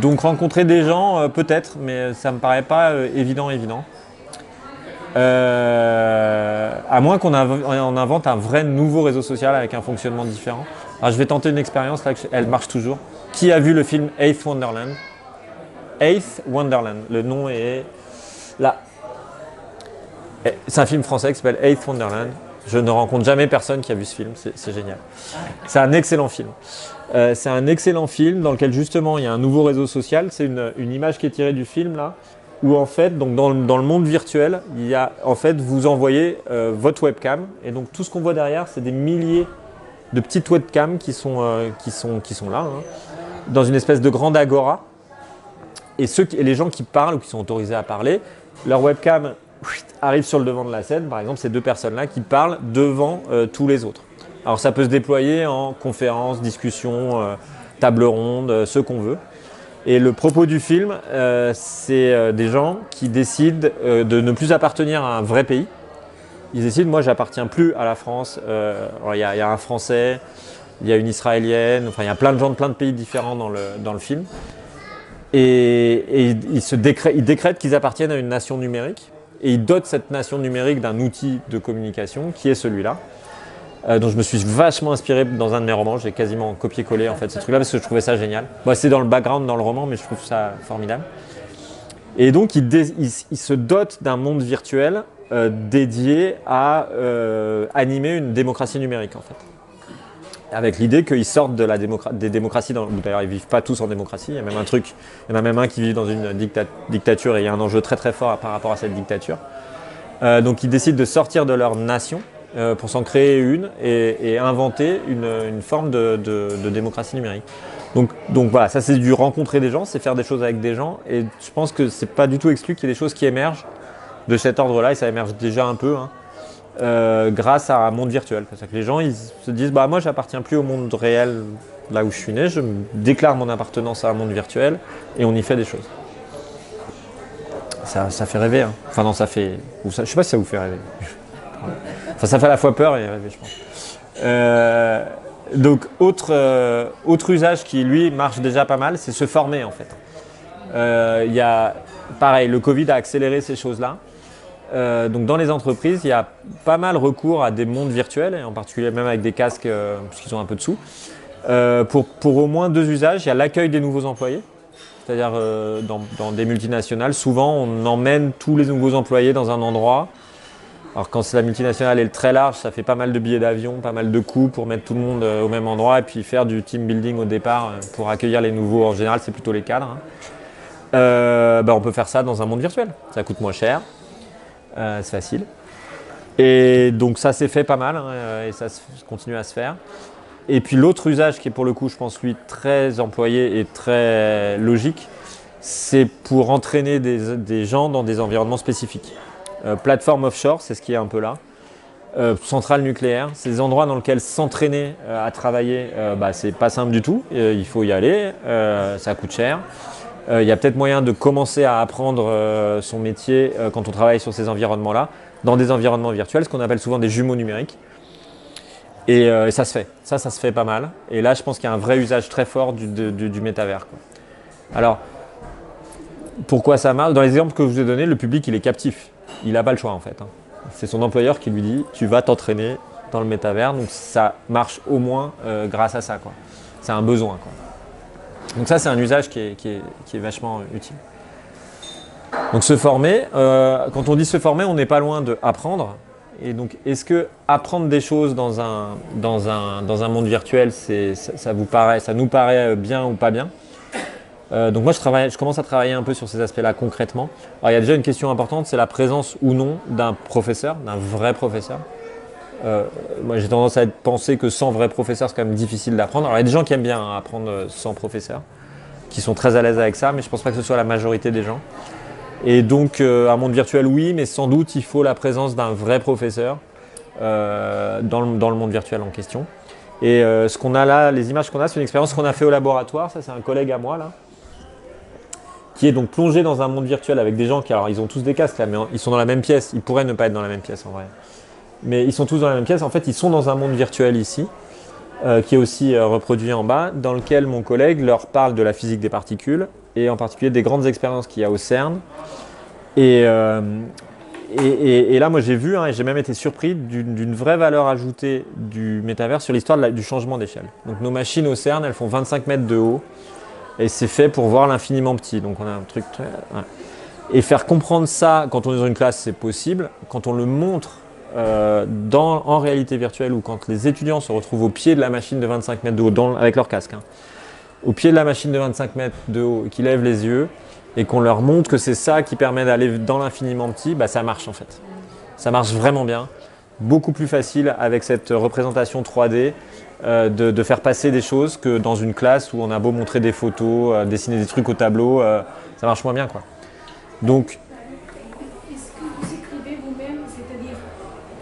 Donc rencontrer des gens, euh, peut-être, mais ça me paraît pas euh, évident, évident. À moins qu'on inv- on invente un vrai nouveau réseau social avec un fonctionnement différent. Alors je vais tenter une expérience là, elle marche toujours. Qui a vu le film Eighth Wonderland? Eighth Wonderland. Le nom est là. C'est un film français qui s'appelle Eighth Wonderland. Je ne rencontre jamais personne qui a vu ce film, c'est génial. C'est un excellent film. Euh, c'est un excellent film dans lequel justement il y a un nouveau réseau social. C'est une, image qui est tirée du film là, où en fait, dans, le- monde virtuel, il y a en fait vous envoyez euh, votre webcam et donc tout ce qu'on voit derrière, c'est des milliers de petites webcams qui sont, euh, qui sont, là, hein, dans une espèce de grande agora. Et, ceux et les gens qui parlent ou qui sont autorisés à parler, leur webcam arrive sur le devant de la scène. Par exemple, ces deux personnes-là qui parlent devant euh, tous les autres. Alors ça peut se déployer en conférences, discussions, euh, table ronde, euh, ce qu'on veut. Et le propos du film, euh, c'est des gens qui décident de ne plus appartenir à un vrai pays. Ils décident, moi, j'appartiens plus à la France. Il y, a- un Français, il y a une Israélienne, enfin, il y a plein de gens de plein de pays différents dans le, film. Et, ils décrètent qu'ils appartiennent à une nation numérique et ils dotent cette nation numérique d'un outil de communication qui est celui-là. Euh, dont je me suis vachement inspiré dans un de mes romans. J'ai quasiment copié-collé en fait ce truc-là parce que je trouvais ça génial. Bon, c'est dans le background dans le roman, mais je trouve ça formidable. Et donc, il, il il se dote d'un monde virtuel euh, dédié à euh, animer une démocratie numérique en fait. Avec l'idée qu'ils sortent de la démocra- des démocraties, d'ailleurs ils vivent pas tous en démocratie, il y a même un truc, il y en a même un qui vit dans une dicta- dictature et il y a un enjeu très très fort par rapport à cette dictature. Euh, donc ils décident de sortir de leur nation euh, pour s'en créer une et, inventer une, forme de, démocratie numérique. Donc, donc voilà, ça c'est du rencontrer des gens, c'est faire des choses avec des gens et je pense que c'est pas du tout exclu qu'il y ait des choses qui émergent de cet ordre-là et ça émerge déjà un peu hein, euh, grâce à un monde virtuel. C'est-à-dire que les gens ils se disent bah moi j'appartiens plus au monde réel là où je suis né, je déclare mon appartenance à un monde virtuel et on y fait des choses. Ça, ça fait rêver. hein. Enfin non, ça fait. ou ça- je sais pas si ça vous fait rêver. Enfin, ça fait à la fois peur et rêver, je pense. Euh, donc, autre, euh, autre usage qui, lui, marche déjà pas mal, c'est se former, en fait. Il y a, pareil, le Covid a accéléré ces choses-là. Euh, donc, dans les entreprises, il y a pas mal recours à des mondes virtuels, et en particulier même avec des casques, euh, parce qu'ils ont un peu de sous. Euh, pour, au moins deux usages, il y a l'accueil des nouveaux employés. C'est-à-dire euh, dans, des multinationales, souvent on emmène tous les nouveaux employés dans un endroit. Alors quand la multinationale est très large, ça fait pas mal de billets d'avion, pas mal de coûts pour mettre tout le monde au même endroit et puis faire du team building au départ pour accueillir les nouveaux. En général, c'est plutôt les cadres. hein. Bah, on peut faire ça dans un monde virtuel. Ça coûte moins cher, c'est facile. Et donc ça s'est fait pas mal hein, euh, et ça continue à se faire. Et puis l'autre usage qui est pour le coup, je pense, lui, très employé et très logique, c'est pour entraîner des, gens dans des environnements spécifiques. Euh, plateforme offshore, c'est ce qui est un peu là. Euh, centrale nucléaire, c'est des endroits dans lesquels s'entraîner euh, à travailler, euh, bah, c'est pas simple du tout. Euh, il faut y aller, euh, ça coûte cher. Euh, Il y a peut-être moyen de commencer à apprendre euh, son métier euh, quand on travaille sur ces environnements-là, dans des environnements virtuels, ce qu'on appelle souvent des jumeaux numériques. Et, ça se fait. Ça, ça se fait pas mal. Et là, je pense qu'il y a un vrai usage très fort du, métavers. Alors, pourquoi ça marche? Dans les exemples que je vous ai donnés, le public, il est captif. Il n'a pas le choix, en fait. hein. C'est son employeur qui lui dit Tu vas t'entraîner dans le métavers. Donc, ça marche au moins grâce à ça. C'est un besoin. Donc, ça, c'est un usage qui est, qui est- qui est vachement utile. Donc, se former. euh, quand on dit se former, on n'est pas loin de apprendre. Et donc, est-ce que apprendre des choses dans un, dans un, dans un monde virtuel, ça, ça vous paraît, ça nous paraît bien ou pas bien? Euh, Donc moi, je, travaille, je commence à travailler un peu sur ces aspects-là concrètement. Alors, il y a déjà une question importante, c'est la présence ou non d'un professeur, d'un vrai professeur. Euh, moi, j'ai tendance à penser que sans vrai professeur, c'est quand même difficile d'apprendre. Alors, il y a des gens qui aiment bien hein, apprendre euh, sans professeur, qui sont très à l'aise avec ça, mais je ne pense pas que ce soit la majorité des gens. Et donc, euh, un monde virtuel, oui, mais sans doute, il faut la présence d'un vrai professeur dans, le, dans le monde virtuel en question. Et ce qu'on a là, les images qu'on a, c'est une expérience qu'on a fait au laboratoire. Ça, c'est un collègue à moi, là, qui est donc plongé dans un monde virtuel avec des gens qui, alors, ils ont tous des casques, là, mais ils sont dans la même pièce. Ils pourraient ne pas être dans la même pièce, en vrai. Mais ils sont tous dans la même pièce. En fait, ils sont dans un monde virtuel ici, euh, qui est aussi euh, reproduit en bas, dans lequel mon collègue leur parle de la physique des particules et en particulier des grandes expériences qu'il y a au CERN. Et, euh, là, moi, j'ai vu, hein, et j'ai même été surpris d'une vraie valeur ajoutée du métavers sur l'histoire du changement d'échelle. Donc, nos machines au CERN, elles font 25 mètres de haut, et c'est fait pour voir l'infiniment petit. Donc, on a un truc très. Et faire comprendre ça quand on est dans une classe, c'est possible. Quand on le montre euh, en réalité virtuelle ou quand les étudiants se retrouvent au pied de la machine de 25 mètres de haut, avec leur casque, hein, au pied de la machine de 25 mètres de haut, qui lèvent les yeux, et qu'on leur montre que c'est ça qui permet d'aller dans l'infiniment petit, bah, ça marche en fait. Ça marche vraiment bien. Beaucoup plus facile avec cette représentation 3D euh, de, faire passer des choses que dans une classe où on a beau montrer des photos, euh, dessiner des trucs au tableau, ça marche moins bien quoi. Donc Est-ce que vous écrivez vous-même, c'est-à-dire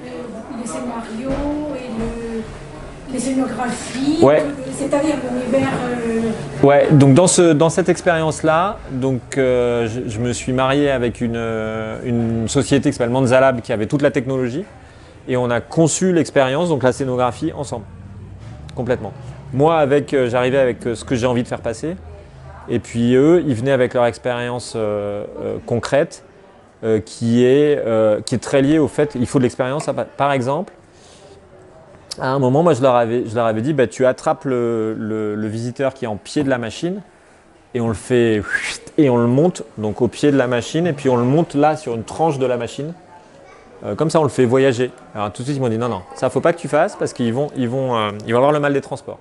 euh, les scénarios et le- les scénographies, Ouais. c'est-à-dire l'univers euh, Ouais, donc dans, ce, dans cette expérience-là, donc euh, je, je me suis marié avec une, euh, une société qui s'appelle Manzalab qui avait toute la technologie et on a conçu l'expérience, donc la scénographie, ensemble, complètement. Moi, avec, euh, j'arrivais avec ce que j'ai envie de faire passer Et puis eux, ils venaient avec leur expérience concrète qui, est, qui est très liée au fait qu'il faut de l'expérience. Par exemple, à un moment, moi je leur avais, je leur avais dit bah, tu attrapes le, le- visiteur qui est en pied de la machine et on le fait et on le monte donc au pied de la machine et puis on le monte là sur une tranche de la machine. Euh, comme ça, on le fait voyager. Alors tout de suite, ils m'ont dit non, non, ça faut pas que tu fasses parce qu'ils vont, ils vont, euh, ils vont avoir le mal des transports.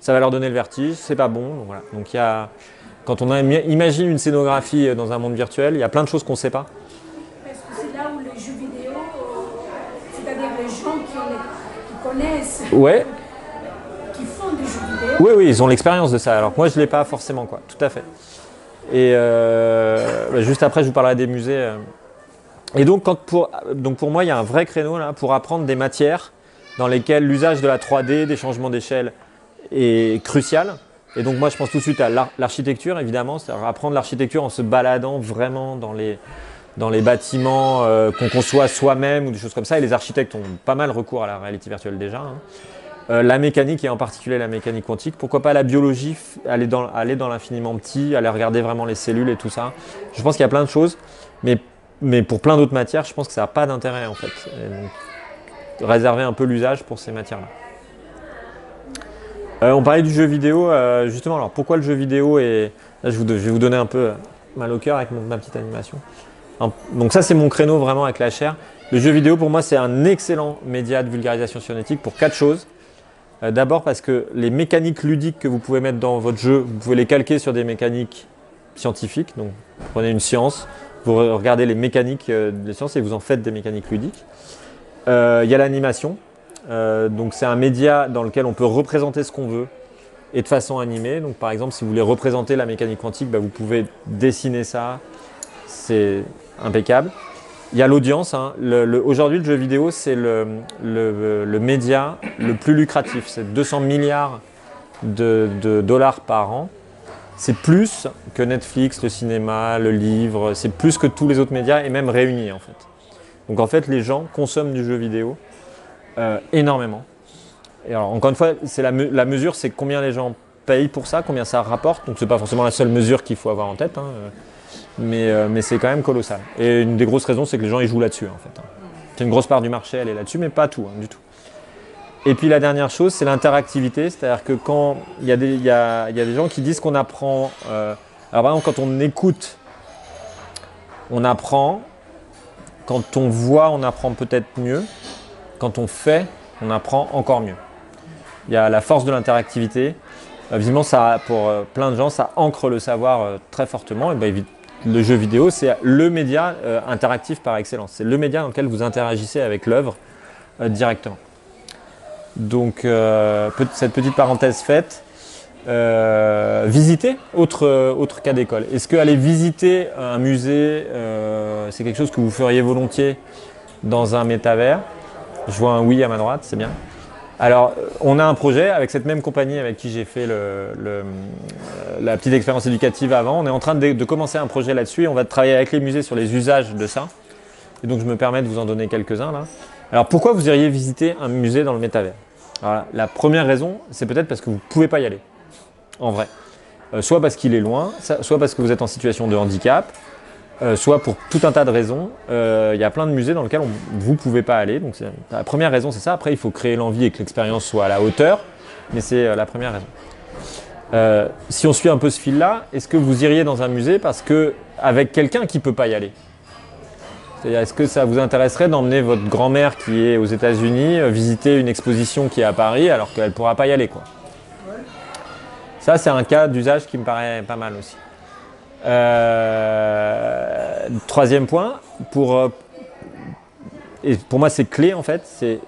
Ça va leur donner le vertige, c'est pas bon. Donc, voilà. donc y a, quand on imagine une scénographie dans un monde virtuel, il y a plein de choses qu'on ne sait pas. Parce que c'est là où les jeux vidéo, euh, c'est-à-dire les gens qui, qui connaissent, Ouais, qui font vidéo, oui, oui, ils ont l'expérience de ça. Alors que moi, je l'ai pas forcément, quoi. Tout à fait. Et euh, bah, juste après, je vous parlerai des musées. euh. Et donc, quand pour, donc pour moi, il y a un vrai créneau là pour apprendre des matières dans lesquelles l'usage de la 3D, des changements d'échelle est crucial. Et donc moi, je pense tout de suite à l'ar- l'architecture, évidemment, c'est-à-dire apprendre l'architecture en se baladant vraiment dans les, dans les bâtiments euh, qu'on conçoit soi-même ou des choses comme ça. Et les architectes ont pas mal recours à la réalité virtuelle déjà. hein. Euh, la mécanique et en particulier la mécanique quantique. Pourquoi pas la biologie, aller dans, l'infiniment petit, aller regarder vraiment les cellules et tout ça. Je pense qu'il y a plein de choses, mais, pour plein d'autres matières, je pense que ça n'a pas d'intérêt en fait. Réserver un peu l'usage pour ces matières-là. Euh, on parlait du jeu vidéo, justement. Alors pourquoi le jeu vidéo est. Là, je, je vais vous donner un peu mal au cœur avec ma petite animation. Donc, ça, c'est mon créneau vraiment avec la chair. Le jeu vidéo, pour moi, c'est un excellent média de vulgarisation scientifique pour quatre choses. Euh, D'abord parce que les mécaniques ludiques que vous pouvez mettre dans votre jeu, vous pouvez les calquer sur des mécaniques scientifiques. Donc, vous prenez une science, vous re- regardez les mécaniques euh, des sciences et vous en faites des mécaniques ludiques. Euh, Il y a l'animation. Donc, c'est un média dans lequel on peut représenter ce qu'on veut et de façon animée. Donc, par exemple, si vous voulez représenter la mécanique quantique, bah, vous pouvez dessiner ça. Impeccable. Il y a l'audience. hein. Aujourd'hui, le jeu vidéo, c'est le, média le plus lucratif. C'est 200 milliards de, dollars par an. C'est plus que Netflix, le cinéma, le livre. C'est plus que tous les autres médias et même réunis en fait. Donc en fait, les gens consomment du jeu vidéo euh, énormément. Et alors, encore une fois, c'est la, me- la mesure, c'est combien les gens payent pour ça, combien ça rapporte. Donc c'est pas forcément la seule mesure qu'il faut avoir en tête. hein, mais, euh, mais c'est quand même colossal. Et une des grosses raisons, c'est que les gens ils jouent là-dessus en fait. hein. C'est une grosse part du marché, elle est là-dessus, mais pas tout, hein, du tout. Et puis la dernière chose, c'est l'interactivité, c'est-à-dire que quand il y, a des- gens qui disent qu'on apprend. euh, alors par exemple, quand on écoute, on apprend. Quand on voit, on apprend peut-être mieux. Quand on fait, on apprend encore mieux. Il y a la force de l'interactivité. Euh, visiblement, ça, pour plein de gens, ça ancre le savoir très fortement. Et ben, le jeu vidéo, c'est le média euh, interactif par excellence. C'est le média dans lequel vous interagissez avec l'œuvre euh, directement. Donc, euh, cette petite parenthèse faite, visiter, autre, autre cas d'école. Est-ce que aller visiter un musée, c'est quelque chose que vous feriez volontiers dans un métavers? Je vois un oui à ma droite, c'est bien. Alors, euh, on a un projet avec cette même compagnie avec qui j'ai fait euh, la petite expérience éducative avant. On est en train de, commencer un projet là-dessus on va travailler avec les musées sur les usages de ça. Et donc, je me permets de vous en donner quelques-uns là. Alors, pourquoi vous iriez visiter un musée dans le métavers? Alors, La première raison, c'est peut-être parce que vous ne pouvez pas y aller, en vrai. Euh, soit parce qu'il est loin, soit parce que vous êtes en situation de handicap, euh, soit pour tout un tas de raisons. Euh, Il y a plein de musées dans lesquels vous ne pouvez pas aller. La première raison, c'est ça. Après, il faut créer l'envie et que l'expérience soit à la hauteur. Mais c'est euh, la première raison. Si on suit un peu ce fil-là, est-ce que vous iriez dans un musée parce que avec quelqu'un qui ne peut pas y aller? C'est-à-dire, est-ce que ça vous intéresserait d'emmener votre grand-mère qui est aux États-Unis visiter une exposition qui est à Paris alors qu'elle ne pourra pas y aller quoi? Ça, c'est un cas d'usage qui me paraît pas mal aussi. Euh, troisième point, pour, euh, et pour moi c'est clé en fait, c'est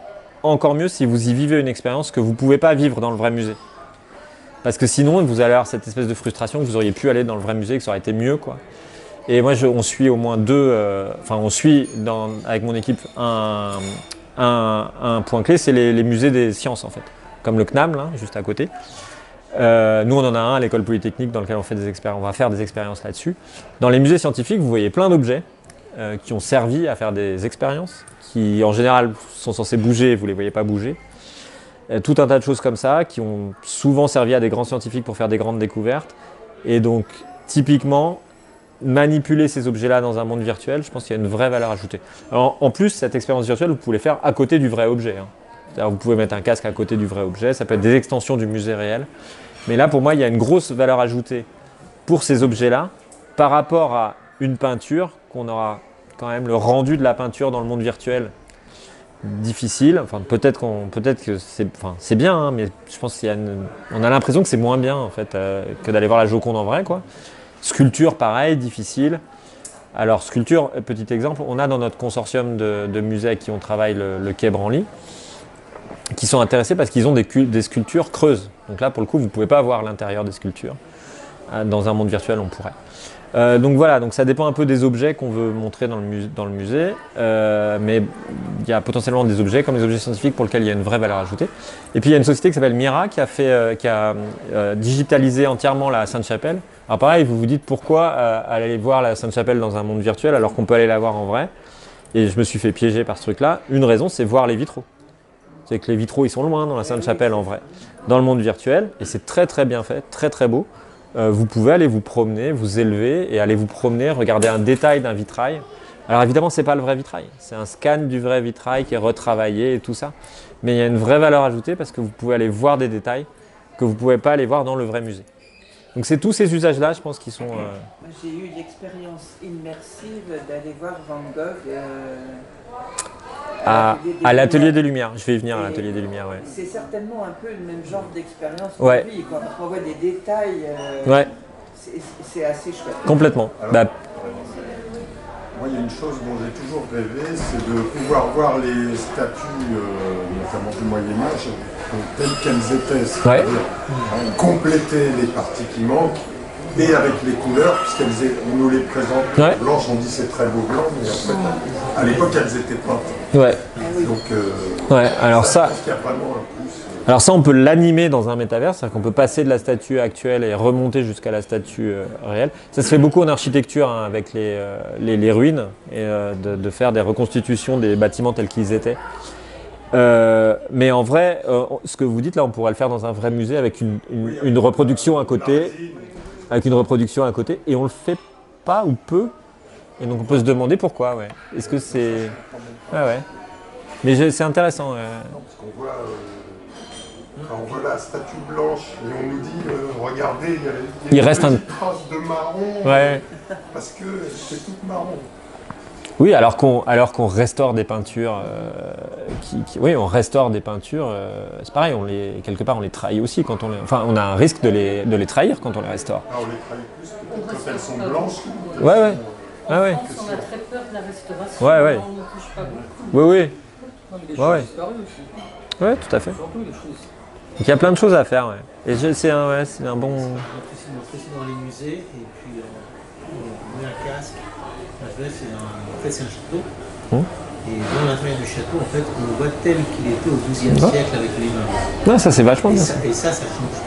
encore mieux si vous y vivez une expérience que vous ne pouvez pas vivre dans le vrai musée. Parce que sinon, vous allez avoir cette espèce de frustration que vous auriez pu aller dans le vrai musée, que ça aurait été mieux. Quoi. Et moi, on suit au moins deux, euh, enfin, on suit avec mon équipe un, un- un point clé, c'est les, les musées des sciences en fait, comme le CNAM, là, juste à côté. Euh, nous, on en a un à l'école polytechnique dans lequel on, fait des on va faire des expériences là-dessus. Dans les musées scientifiques, vous voyez plein d'objets euh, qui ont servi à faire des expériences, qui en général sont censés bouger vous ne les voyez pas bouger. Euh, tout un tas de choses comme ça qui ont souvent servi à des grands scientifiques pour faire des grandes découvertes Et donc, typiquement, manipuler ces objets-là dans un monde virtuel, je pense qu'il y a une vraie valeur ajoutée. Alors, en plus, cette expérience virtuelle, vous pouvez le faire à côté du vrai objet. hein. Vous pouvez mettre un casque à côté du vrai objet, ça peut être des extensions du musée réel. Mais là, pour moi, il y a une grosse valeur ajoutée pour ces objets-là par rapport à une peinture qu'on aura quand même le rendu de la peinture dans le monde virtuel difficile. Enfin, peut-être qu'on, peut-être que c'est, enfin, bien, hein, mais je pense y a une- on a l'impression que c'est moins bien en fait euh, que d'aller voir la Joconde en vrai, quoi. Sculpture, pareil, difficile. Alors, sculpture, petit exemple, on a dans notre consortium de, musées avec qui on travaille, le, le Quai Branly, qui sont intéressés parce qu'ils ont des, cul- des sculptures creuses. Donc là, pour le coup, vous ne pouvez pas voir l'intérieur des sculptures. Euh, Dans un monde virtuel, on pourrait. Euh, donc voilà, donc ça dépend un peu des objets qu'on veut montrer dans le, musée, Euh, mais il y a potentiellement des objets comme les objets scientifiques pour lesquels il y a une vraie valeur ajoutée. Et puis il y a une société qui s'appelle Mira qui a, fait, qui a digitalisé entièrement la Sainte-Chapelle. Alors pareil, vous vous dites pourquoi aller voir la Sainte-Chapelle dans un monde virtuel alors qu'on peut aller la voir en vrai? Et je me suis fait piéger par ce truc-là. Une raison, c'est voir les vitraux. C'est que les vitraux, ils sont loin dans la Sainte-Chapelle en vrai. Dans le monde virtuel, et c'est très très bien fait, très très beau. Euh, vous pouvez aller vous promener, vous élever et aller vous promener, regarder un détail d'un vitrail. Alors évidemment, c'est pas le vrai vitrail, c'est un scan du vrai vitrail qui est retravaillé et tout ça. Mais il y a une vraie valeur ajoutée parce que vous pouvez aller voir des détails que vous ne pouvez pas aller voir dans le vrai musée. Donc c'est tous ces usages-là, je pense, qui sont. euh, Moi, J'ai eu l'expérience immersive d'aller voir Van Gogh euh, à, l'atelier des à l'atelier Lumières. des Lumières. Je vais y venir à l'atelier des Lumières, ouais. C'est certainement un peu le même genre d'expérience Ouais. qu'on vit. Quand on voit des détails, euh, Ouais, c'est- assez chouette. complètement. Alors- Bah, Moi, il y a une chose dont j'ai toujours rêvé, c'est de pouvoir voir les statues, euh, notamment du Moyen Âge, donc, telles qu'elles étaient, c'est-à-dire compléter les parties qui manquent et avec les couleurs, puisqu'elles est- on nous les présente Ouais. blanches, on dit c'est très beau blanc, mais en fait, à l'époque, elles étaient peintes. ouais, Donc, euh, ouais. Alors ça, euh, Alors ça, on peut l'animer dans un métavers, c'est-à-dire qu'on peut passer de la statue actuelle et remonter jusqu'à la statue euh, réelle. Ça se fait beaucoup en architecture hein, avec les, euh, les, les ruines et euh, de, de faire des reconstitutions des bâtiments tels qu'ils étaient. Mais en vrai, ce que vous dites là, on pourrait le faire dans un vrai musée avec une, une- une reproduction à côté, avec une reproduction à côté, et on le fait pas ou peu. Et donc on peut se demander pourquoi. Ouais. Est-ce que c'est, ouais ouais. Mais c'est intéressant. euh. Parce qu'on voit, euh, quand on voit la statue blanche et on nous dit, euh, regardez, il y a, il y a Il une reste un- petite trace de marron, Ouais. parce que c'est toute marron. Oui, alors qu'on alors qu'on restaure des peintures, euh, qui, qui- oui, on restaure des peintures. euh, c'est pareil, on les quelque part on les trahit aussi quand on les, enfin on a un risque de les de les trahir quand on les restaure. Ah, on les travaille plus quand elles sont blanches. Ouais, ouais, ouais, ouais, France, on a très peur de la restauration. Ouais, ouais. On ne touche pas beaucoup. oui, oui, Non, mais les Ouais, choses ouais. disparues aussi. ouais, tout à fait. Surtout les choses. Donc il y a plein de choses à faire, ouais. Et je- c'est un, ouais, c'est un bon. On ça dans les musées et puis euh, on met un casque. Là, c'est un- En fait, c'est un château. Hum. Et dans l'intérieur du château, en fait, on le voit tel qu'il était au XIIe Ah. siècle avec les mains. Non, ça c'est vachement Et bien. ça, et ça, ça change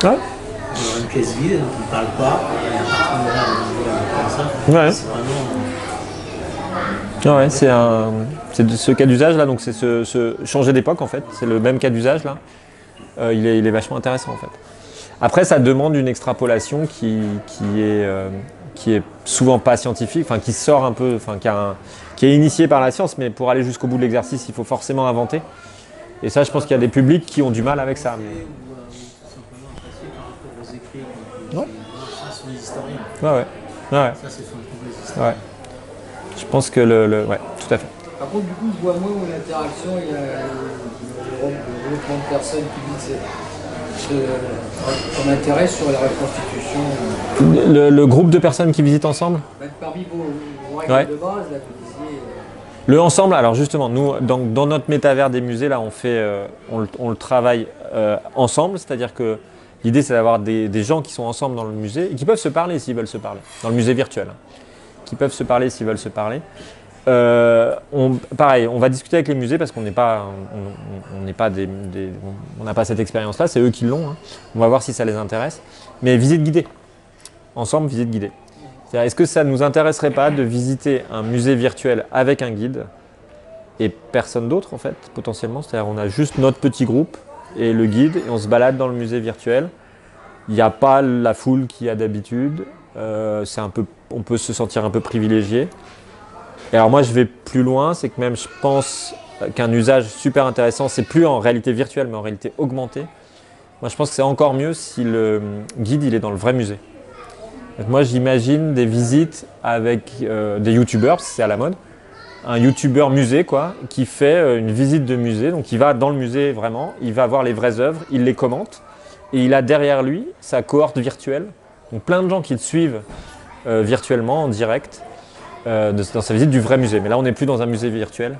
tout. Ouais. Aura une pièce vide, on ne parle pas, il y a un partenariat comme ça. Ouais. C'est vraiment. Ah ouais, c'est un, c'est de ce cas d'usage là, donc c'est ce, ce- changer d'époque en fait. C'est le même cas d'usage là. Euh, il, est, il est vachement intéressant en fait. Après, ça demande une extrapolation qui, qui est, euh, qui est souvent pas scientifique, enfin qui sort un peu, enfin qui, a un- qui est initié par la science, mais pour aller jusqu'au bout de l'exercice, il faut forcément inventer. Et ça, je pense qu'il y a des publics qui ont du mal avec ça. euh, tout simplement un passé par rapport aux écrits. qui- Ouais. qui- Ça, sont les historiens. Ouais, ouais, ouais, ouais. Je pense que le, le- ouais, tout à fait. Par contre, du coup, je vois moins où l'interaction, il y a euh, le groupe le groupement de personnes qui son intérêt sur la reconstitution. Le, le groupe de personnes qui visitent ensemble ben, parmi vos, vos règles Ouais. de base, là, vous disiez. euh, Le ensemble, alors justement, nous, dans, dans notre métavers des musées, là, on, fait, euh, on, le- on le travaille euh, ensemble, c'est-à-dire que l'idée, c'est d'avoir des, des gens qui sont ensemble dans le musée et qui peuvent se parler s'ils veulent se parler, dans le musée virtuel, hein. qui peuvent se parler s'ils veulent se parler. Euh, on- pareil, on va discuter avec les musées parce qu'on n'est pas, on, on- n'a pas cette expérience-là, c'est eux qui l'ont. hein. On va voir si ça les intéresse. Mais visite guidée, ensemble, visite guidée. Est-ce que ça ne nous intéresserait pas de visiter un musée virtuel avec un guide et personne d'autre en fait, potentiellement? C'est-à-dire on a juste notre petit groupe et le guide et on se balade dans le musée virtuel Il n'y a pas la foule qu'il y a d'habitude. Euh, on peut se sentir un peu privilégié. Et alors moi, je vais plus loin, c'est que même je pense qu'un usage super intéressant, c'est plus en réalité virtuelle, mais en réalité augmentée. Moi, je pense que c'est encore mieux si le guide il est dans le vrai musée. Donc moi, j'imagine des visites avec euh, des youtubeurs, c'est à la mode. Un youtubeur musée, quoi, qui fait euh, une visite de musée. Donc, il va dans le musée vraiment, il va voir les vraies œuvres, il les commente. Et il a derrière lui sa cohorte virtuelle. Donc, plein de gens qui le suivent euh, virtuellement, en direct, euh, dans sa visite du vrai musée. Mais là, on n'est plus dans un musée virtuel,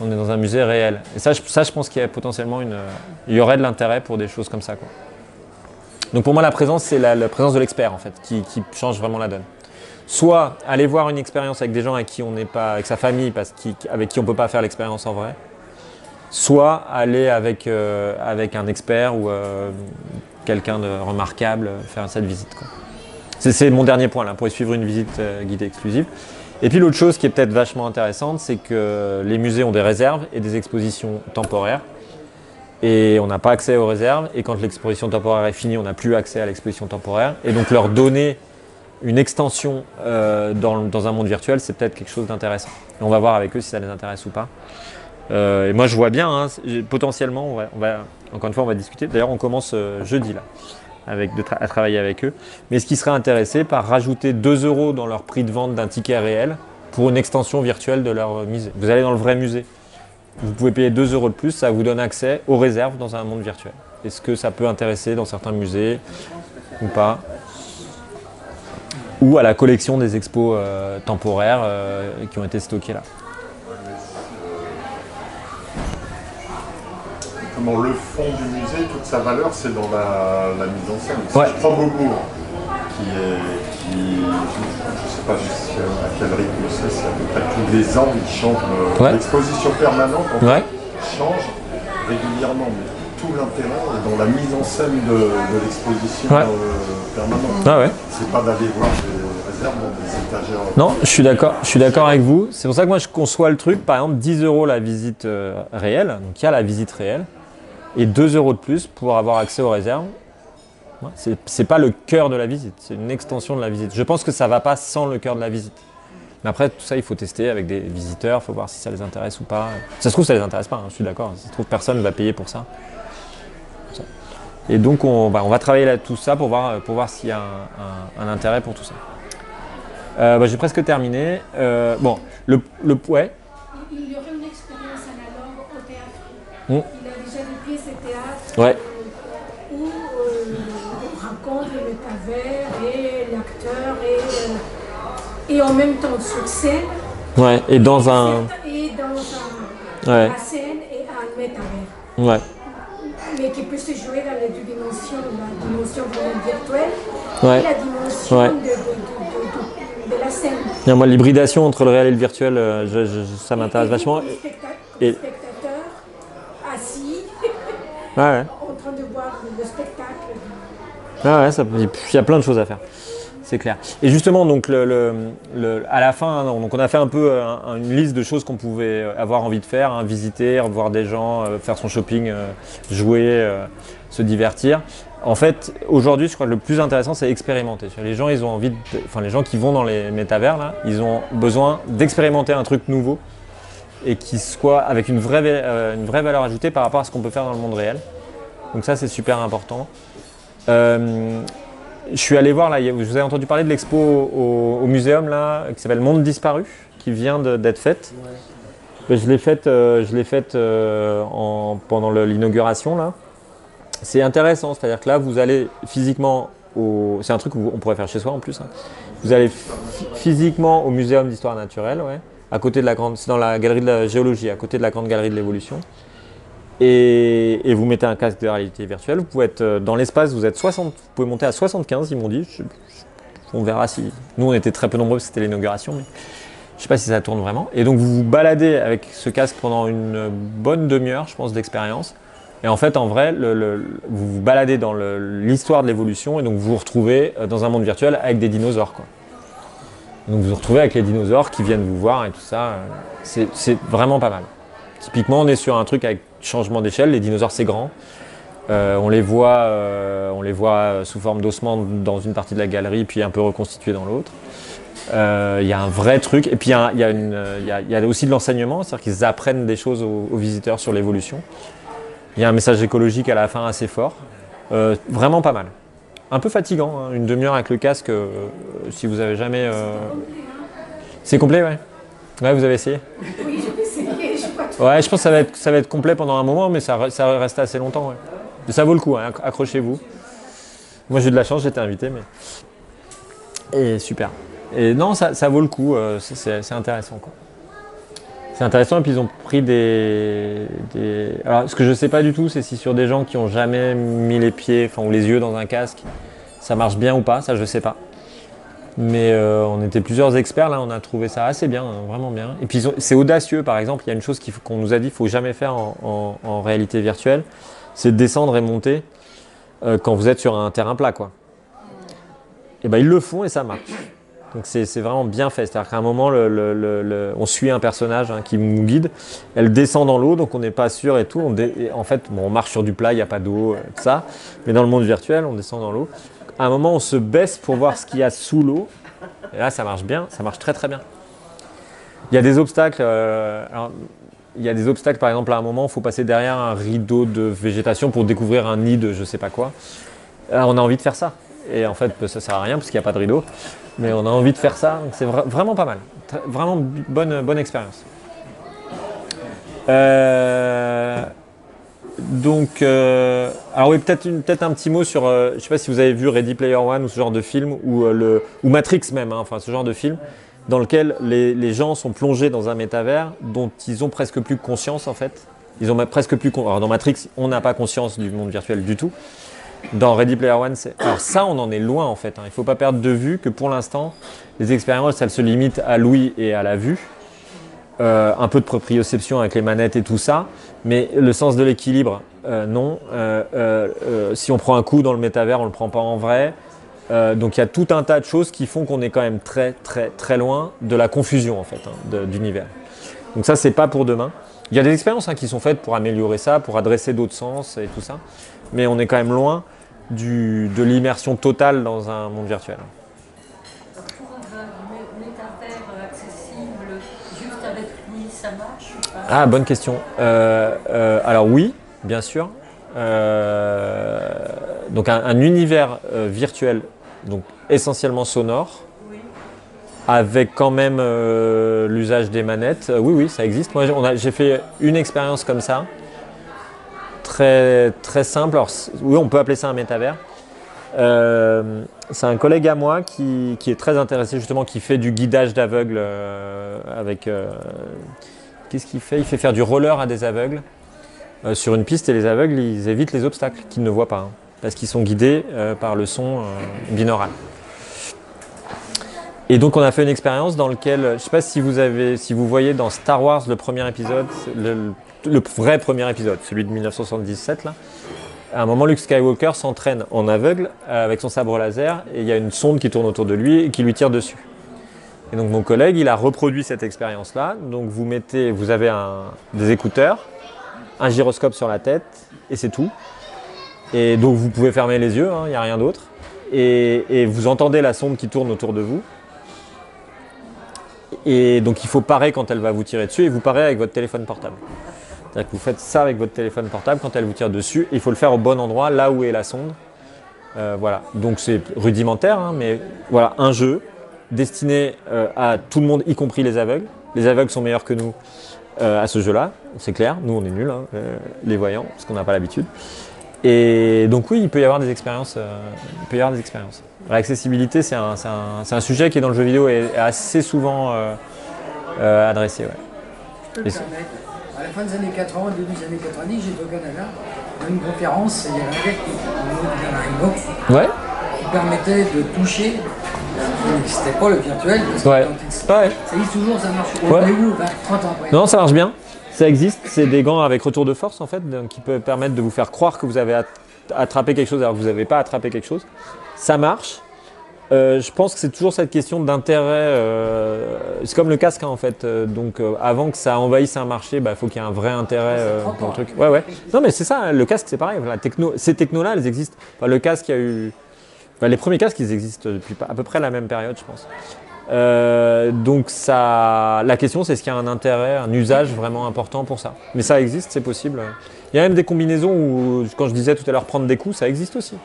on est dans un musée réel. Et ça, je, ça, je pense qu'il y a potentiellement une, euh, il y aurait de l'intérêt pour des choses comme ça. Donc pour moi, la présence, c'est la, présence de l'expert en fait, qui, qui change vraiment la donne. Soit aller voir une expérience avec des gens avec qui on n'est pas, avec sa famille, parce qu'il- avec qui on peut pas faire l'expérience en vrai. Soit aller avec, euh, avec un expert ou quelqu'un de remarquable faire cette visite. C'est, mon dernier point là, pour y suivre une visite guidée exclusive. Et puis l'autre chose qui est peut-être vachement intéressante, c'est que les musées ont des réserves et des expositions temporaires. Et on n'a pas accès aux réserves. Et quand l'exposition temporaire est finie, on n'a plus accès à l'exposition temporaire. Et donc leur donner une extension euh, dans, un monde virtuel, c'est peut-être quelque chose d'intéressant. On va voir avec eux si ça les intéresse ou pas. Euh, et moi je vois bien, hein, potentiellement, encore une fois, on va discuter. D'ailleurs, on commence euh, jeudi là, avec, de à travailler avec eux. Mais ce qui serait intéressé par rajouter 2 euros dans leur prix de vente d'un ticket réel pour une extension virtuelle de leur musée. Vous allez dans le vrai musée. Vous pouvez payer 2 euros de plus, ça vous donne accès aux réserves dans un monde virtuel. Est-ce que ça peut intéresser dans certains musées ou pas? Ou à la collection des expos euh, temporaires euh, qui ont été stockés là. Comment le fond du musée, toute sa valeur, c'est dans la, la mise en scène. Ouais. je prends Beaubourg, qui est. Qui, je ne sais pas jusqu'à à quel rythme c'est, c'est à peu près tous les ans, ils changent. euh, Ouais. L'exposition permanente en fait, change régulièrement. Mais tout l'intérêt est dans la mise en scène de, de l'exposition Ouais. euh, permanente. Ah ouais. C'est pas d'aller voir des réserves dans des étagères. Non, je suis d'accord. Je suis d'accord avec vous. C'est pour ça que moi je conçois le truc. Par exemple, 10 euros la visite euh, réelle. Donc il y a la visite réelle et 2 euros de plus pour avoir accès aux réserves. C'est c'est pas le cœur de la visite. C'est une extension de la visite. Je pense que ça va pas sans le cœur de la visite. Mais après tout ça, il faut tester avec des visiteurs. Il faut voir si ça les intéresse ou pas. Ça se trouve, ça les intéresse pas. hein, je suis d'accord. Ça se trouve, personne ne va payer pour ça. Et donc on, bah, on va travailler là tout ça pour voir, pour voir s'il y a un- un- un intérêt pour tout ça. Euh, bah, J'ai presque terminé. Euh, bon, le, le ouais, Il y aurait une expérience analogue au théâtre. Mm. Ouais. où euh, on raconte le métavers et l'acteur et, euh, et en même temps sur scène ouais, et dans un, et dans un, ouais, la scène et un métavers. ouais, Mais qui peut se jouer dans les deux dimensions, la dimension vraiment virtuelle ouais. et la dimension Ouais. de, de- de- la scène. Moi, l'hybridation entre le réel et le virtuel, euh, je- je- je- ça m'intéresse Et vachement. Et- le spectateur assis Ouais, en train de voir le spectacle. ouais, ça- il y a plein de choses à faire. C'est clair. Et justement, donc, le, le- le- à la fin, hein, donc on a fait un peu euh, un- une liste de choses qu'on pouvait euh, avoir envie de faire, hein, visiter, voir des gens, euh, faire son shopping, euh, jouer, euh, se divertir. En fait, aujourd'hui, je crois que le plus intéressant, c'est expérimenter. Les gens, ils ont envie, de- enfin, les gens qui vont dans les métavers là, ils ont besoin d'expérimenter un truc nouveau et qui soit avec une vraie, euh, une vraie valeur ajoutée par rapport à ce qu'on peut faire dans le monde réel. Donc ça, c'est super important. Euh, je suis allé voir là, je vous ai entendu parler de l'expo au, au muséum là, qui s'appelle Monde disparu, qui vient d'être faite. Ben, Je l'ai faite, euh, je l'ai faite en- pendant l'inauguration là. C'est intéressant, c'est-à-dire que là, vous allez physiquement au, c'est un truc qu'on pourrait faire chez soi en plus. hein. Vous allez phy- physiquement au muséum d'histoire naturelle, ouais, à côté de la grande, c'est dans la galerie de la géologie, à côté de la grande galerie de l'évolution. Et, vous mettez un casque de réalité virtuelle. Vous pouvez être euh, dans l'espace, vous êtes 60, vous pouvez monter à 75, ils m'ont dit. On verra si. Nous, on était très peu nombreux, c'était l'inauguration, mais je sais pas si ça tourne vraiment. Et donc, vous vous baladez avec ce casque pendant une bonne demi-heure, je pense, d'expérience. Et en fait, en vrai, vous vous baladez dans l'histoire de l'évolution et donc vous vous retrouvez euh, dans un monde virtuel avec des dinosaures. Quoi. Donc vous vous retrouvez avec les dinosaures qui viennent vous voir et tout ça. C'est vraiment pas mal. Typiquement, on est sur un truc avec changement d'échelle. Les dinosaures, c'est grand. Euh, on, les voit, euh, on les voit sous forme d'ossements dans une partie de la galerie, puis un peu reconstitués dans l'autre. Euh, Il y a un vrai truc. Et puis il y a, aussi de l'enseignement, c'est-à-dire qu'ils apprennent des choses aux, aux visiteurs sur l'évolution. Il y a un message écologique à la fin assez fort. Vraiment pas mal. Un peu fatigant, hein, une demi-heure avec le casque, euh, si vous avez jamais... euh, C'est complet, ouais Ouais, vous avez essayé Oui, je vais essayer, je. Ouais, je pense que ça va être, ça va être complet pendant un moment, mais ça, re- ça va rester assez longtemps. Ouais. Mais ça vaut le coup, hein, acc- accrochez-vous. Moi j'ai eu de la chance, j'étais invité, mais. Et super. Et non, ça, ça vaut le coup, euh, c'est intéressant. quoi. C'est intéressant, et puis ils ont pris des, Alors, ce que je sais pas du tout, c'est si sur des gens qui ont jamais mis les pieds, enfin, ou les yeux dans un casque, ça marche bien ou pas, ça je sais pas. Mais euh, on était plusieurs experts là, on a trouvé ça assez bien, hein, vraiment bien. Et puis c'est audacieux par exemple, il y a une chose qu'on nous a dit qu'il faut jamais faire en, réalité virtuelle, c'est de descendre et monter euh, quand vous êtes sur un terrain plat quoi. Et ben ils le font et ça marche. Donc c'est vraiment bien fait, c'est-à-dire qu'à un moment on suit un personnage hein, qui nous guide, elle descend dans l'eau donc on n'est pas sûr et tout. En fait bon, on marche sur du plat, il n'y a pas d'eau, euh, tout ça. Mais dans le monde virtuel on descend dans l'eau. À un moment on se baisse pour voir ce qu'il y a sous l'eau. Et là, ça marche bien, ça marche très très bien. Il y a des obstacles. euh, il y a des obstacles, par exemple, à un moment, il faut passer derrière un rideau de végétation pour découvrir un nid de je sais pas quoi. Alors, on a envie de faire ça. Et en fait, ça sert à rien parce qu'il n'y a pas de rideau. Mais on a envie de faire ça. Donc, c'est vra- vraiment pas mal. Vraiment bonne, bonne expérience. Euh, donc, euh, alors oui, peut-être un petit mot sur, euh, je sais pas si vous avez vu Ready Player One ou ce genre de film, ou, le, ou Matrix même, hein, enfin ce genre de film, dans lequel les, les gens sont plongés dans un métavers dont ils ont presque plus conscience en fait. Ils ont presque plus. Alors dans Matrix, on n'a pas conscience du monde virtuel du tout. Dans Ready Player One. Alors ça, on en est loin en fait. hein. Il ne faut pas perdre de vue que pour l'instant, les expériences, elles se limitent à l'ouïe et à la vue. Euh, un peu de proprioception avec les manettes et tout ça, mais le sens de l'équilibre, euh, non. Euh, si on prend un coup dans le métavers, on ne le prend pas en vrai. Donc il y a tout un tas de choses qui font qu'on est quand même très très très loin de la confusion en fait hein, d'univers. Donc ça c'est pas pour demain. Il y a des expériences hein, qui sont faites pour améliorer ça, pour adresser d'autres sens et tout ça, mais on est quand même loin du, de l'immersion totale dans un monde virtuel. Pour un mé- métavers accessible juste avec lui, ça marche ou pas? Ah, bonne question. Euh, euh, alors oui, bien sûr. Euh, donc un, un univers virtuel, donc essentiellement sonore, Oui. avec quand même l'usage des manettes. Oui, oui, ça existe. Moi, j'ai fait une expérience comme ça, très très simple. Alors, oui, on peut appeler ça un métavers. Euh, c'est un collègue à moi qui, qui est très intéressé justement, qui fait du guidage d'aveugles euh, avec. euh, Qu'est-ce qu'il fait? Il fait faire du roller à des aveugles sur une piste et les aveugles ils évitent les obstacles qu'ils ne voient pas hein, parce qu'ils sont guidés par le son binaural. Et donc on a fait une expérience dans laquelle, je ne sais pas si vous avez, si vous voyez dans Star Wars le premier épisode, le vrai premier épisode, celui de 1977 là. À un moment, Luke Skywalker s'entraîne en aveugle euh, avec son sabre laser et il y a une sonde qui tourne autour de lui et qui lui tire dessus. Et donc mon collègue, il a reproduit cette expérience-là. Donc vous mettez, vous avez des écouteurs, un gyroscope sur la tête et c'est tout. Et donc vous pouvez fermer les yeux, hein, il n'y a rien d'autre. Et, et vous entendez la sonde qui tourne autour de vous. Et donc il faut parer quand elle va vous tirer dessus et vous parez avec votre téléphone portable. C'est-à-dire que vous faites ça avec votre téléphone portable quand elle vous tire dessus. Il faut le faire au bon endroit, là où est la sonde. Euh, voilà. Donc c'est rudimentaire, hein, mais voilà, un jeu destiné euh, à tout le monde, y compris les aveugles. Les aveugles sont meilleurs que nous euh, à ce jeu-là, c'est clair. Nous, on est nuls, hein, les voyants, parce qu'on n'a pas l'habitude. Et donc oui, il peut y avoir des expériences. il peut y avoir des expériences. L'accessibilité, c'est un, sujet qui dans le jeu vidéo est, est assez souvent adressé. ouais. Je peux Et. À la fin des années 80, début des années 90, j'étais au Canada, dans une conférence, il y avait un gars qui, au niveau Ouais. qui permettait de toucher. C'était pas le virtuel, parce que Ouais. quand Ouais. ça existe toujours, ça marche. Ouais. Rappelez-vous, 20, 30 ans après. Non, ça marche bien. Ça existe. C'est des gants avec retour de force en fait, donc, qui peuvent permettre de vous faire croire que vous avez at- attrapé quelque chose alors que vous n'avez pas attrapé quelque chose. Ça marche. Euh, je pense que c'est toujours cette question d'intérêt. euh, c'est comme le casque hein, en fait. Euh, donc avant que ça envahisse un marché, il faut qu'il y ait un vrai intérêt pour le truc. Ouais, ouais. Non, mais c'est ça. hein, Le casque, c'est pareil. La techno, ces technos-là, elles existent. Enfin, le casque, il y a eu. enfin, les premiers casques, ils existent depuis à peu près la même période, je pense. Donc ça, la question, c'est est-ce qu'il y a un intérêt, un usage vraiment important pour ça? Mais ça existe, c'est possible. Il y a même des combinaisons où, quand je disais tout à l'heure prendre des coups, ça existe aussi.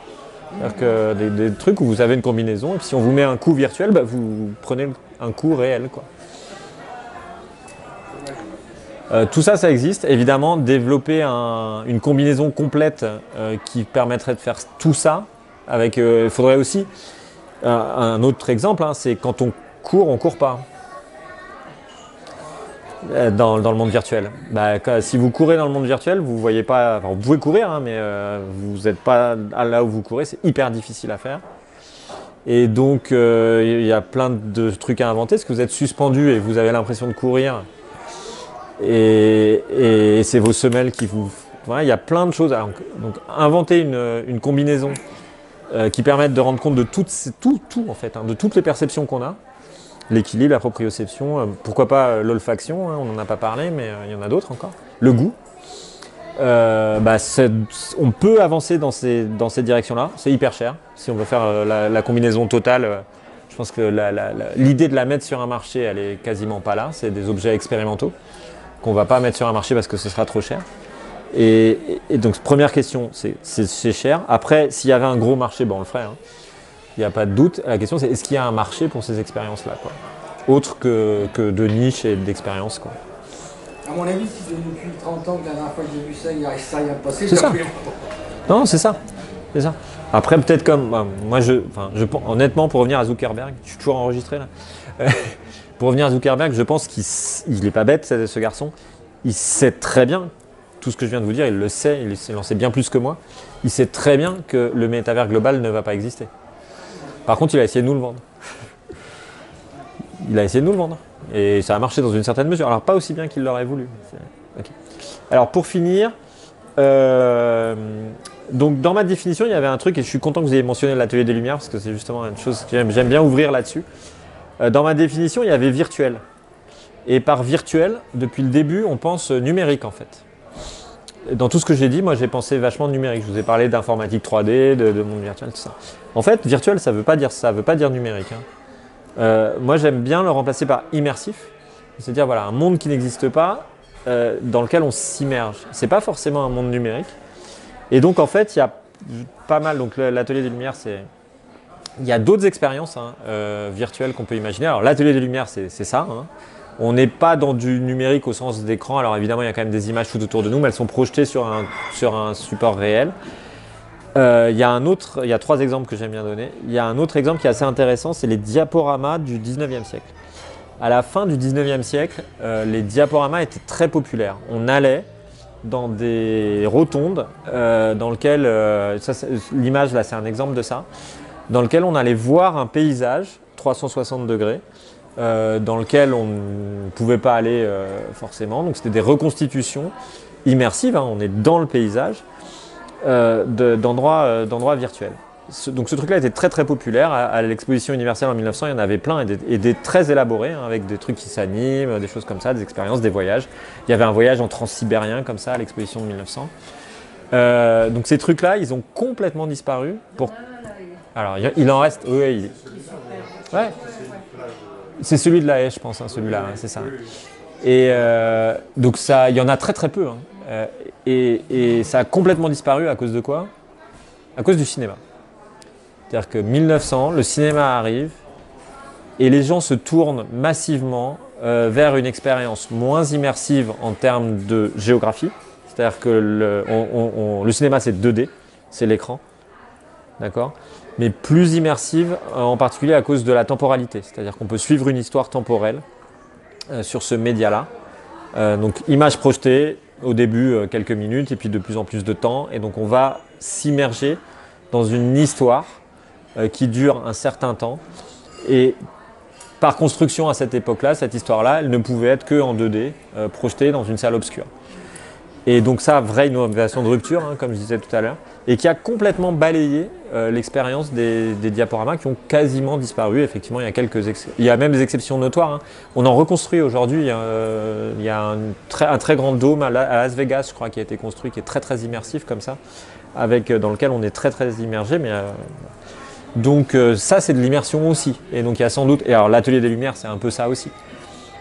C'est-à-dire que des, trucs où vous avez une combinaison, et puis si on vous met un coup virtuel, bah, vous prenez un coup réel. Quoi. Euh, tout ça, ça existe. Évidemment, développer un- une combinaison complète euh, qui permettrait de faire tout ça, avec, euh, il faudrait aussi un, autre exemple, hein, c'est quand on court, on court pas. Euh, Dans, le monde virtuel. Bah, si vous courez dans le monde virtuel, vous voyez pas. enfin, vous pouvez courir, hein, mais euh, vous n'êtes pas là où vous courez. C'est hyper difficile à faire. Et donc, euh, il y a plein de trucs à inventer. Parce que vous êtes suspendu et vous avez l'impression de courir. Et, c'est vos semelles qui vous. Il y a plein de choses. à- donc, inventer une, combinaison qui permette de rendre compte de toutes tout, tout en fait, hein, de toutes les perceptions qu'on a l'équilibre, la proprioception, euh, pourquoi pas euh, l'olfaction, hein, on n'en a pas parlé, mais euh, il y en a d'autres encore. Le goût. Bah, on peut avancer dans ces, dans ces directions-là, c'est hyper cher. Si on veut faire la, combinaison totale, je pense que l'idée de la mettre sur un marché, elle est quasiment pas là. C'est des objets expérimentaux qu'on va pas mettre sur un marché parce que ce sera trop cher. Et, donc, première question, c'est cher. Après, s'il y avait un gros marché, ben, on le ferait. hein. Il n'y a pas de doute. La question, c'est est-ce qu'il y a un marché pour ces expériences-là Autre que, que de niche et d'expérience. quoi. À mon avis, si depuis 30 ans que la dernière fois que j'ai vu ça, il n'y a ça rien passé, C'est ça. Non, c'est ça. C'est ça. Après, peut-être comme. bah, moi, je, je, honnêtement, pour revenir à Zuckerberg, je suis toujours enregistré là. pour revenir à Zuckerberg, je pense qu'il s- il est pas bête, ce, ce garçon. Il sait très bien, tout ce que je viens de vous dire, il le sait, il s'est lancé bien plus que moi. Il sait très bien que le métavers global ne va pas exister. Par contre, il a essayé de nous le vendre. Il a essayé de nous le vendre. Et ça a marché dans une certaine mesure. Alors, pas aussi bien qu'il l'aurait voulu. Alors, pour finir, euh, donc dans ma définition, il y avait un truc, et je suis content que vous ayez mentionné l'atelier des lumières, parce que c'est justement une chose que j'aime, j'aime bien ouvrir là-dessus. Euh, dans ma définition, il y avait virtuel. Et par virtuel, depuis le début, on pense numérique en fait. Dans tout ce que j'ai dit, moi j'ai pensé vachement numérique. Je vous ai parlé d'informatique 3D, de, de monde virtuel, tout ça. En fait, virtuel, ça ne veut pas dire ça, veut pas dire numérique. hein. Euh, moi j'aime bien le remplacer par immersif, c'est-à-dire voilà, un monde qui n'existe pas, euh, dans lequel on s'immerge. C'est pas forcément un monde numérique. Et donc en fait, il y a pas mal. Donc l'atelier des lumières, c'est. Il y a d'autres expériences hein, euh, virtuelles qu'on peut imaginer. Alors l'atelier des lumières, c'est ça. hein. On n'est pas dans du numérique au sens d'écran. Alors évidemment, il y a quand même des images tout autour de nous, mais elles sont projetées sur un support réel. Euh, Il y a un autre, il y a trois exemples que j'aime bien donner. Il y a un autre exemple qui est assez intéressant, c'est les diaporamas du 19e siècle. À la fin du 19e siècle, euh, les diaporamas étaient très populaires. On allait dans des rotondes euh, dans lesquelles, euh, l'image là c'est un exemple de ça, dans lequel on allait voir un paysage 360 degrés, euh, dans lequel on ne pouvait pas aller euh, forcément. Donc c'était des reconstitutions immersives, hein, on est dans le paysage, euh, de- d'endroits euh, d'endroits virtuels. Ce- donc ce truc-là était très très populaire. À, à l'exposition universelle en 1900, il y en avait plein et des, et des très élaborés, hein, avec des trucs qui s'animent, des choses comme ça, des expériences, des voyages. Il y avait un voyage en transsibérien comme ça à l'exposition de 1900. Euh, donc ces trucs-là, ils ont complètement disparu. Pour... Alors il, en reste. Oui, il- ouais. C'est celui de la haie, je pense, hein, celui-là, hein, c'est ça. Et euh, donc ça, il y en a très très peu. Euh, et, ça a complètement disparu à cause de quoi? À cause du cinéma. C'est-à-dire que 1900, le cinéma arrive et les gens se tournent massivement euh, vers une expérience moins immersive en termes de géographie. C'est-à-dire que le, cinéma c'est 2D, c'est l'écran, d'accord? Mais plus immersive euh, en particulier à cause de la temporalité. C'est-à-dire qu'on peut suivre une histoire temporelle euh, sur ce média-là. Donc image projetée, au début euh, quelques minutes et puis de plus en plus de temps. Et donc on va s'immerger dans une histoire euh, qui dure un certain temps. Et par construction à cette époque-là, cette histoire-là, elle ne pouvait être que en 2D, euh, projetée dans une salle obscure. Et donc ça, vraie innovation de rupture, hein, comme je disais tout à l'heure. Et qui a complètement balayé euh, l'expérience des, diaporamas qui ont quasiment disparu. Effectivement, il y a quelques il y a même des exceptions notoires. hein. On en reconstruit aujourd'hui. euh, il y a un très, un très grand dôme à, La- à Las Vegas, je crois, qui a été construit, qui est très très immersif comme ça, avec euh, dans lequel on est très très immergé. Mais euh, donc euh, ça, c'est de l'immersion aussi. Et donc il y a sans doute. Et alors l'atelier des lumières, c'est un peu ça aussi.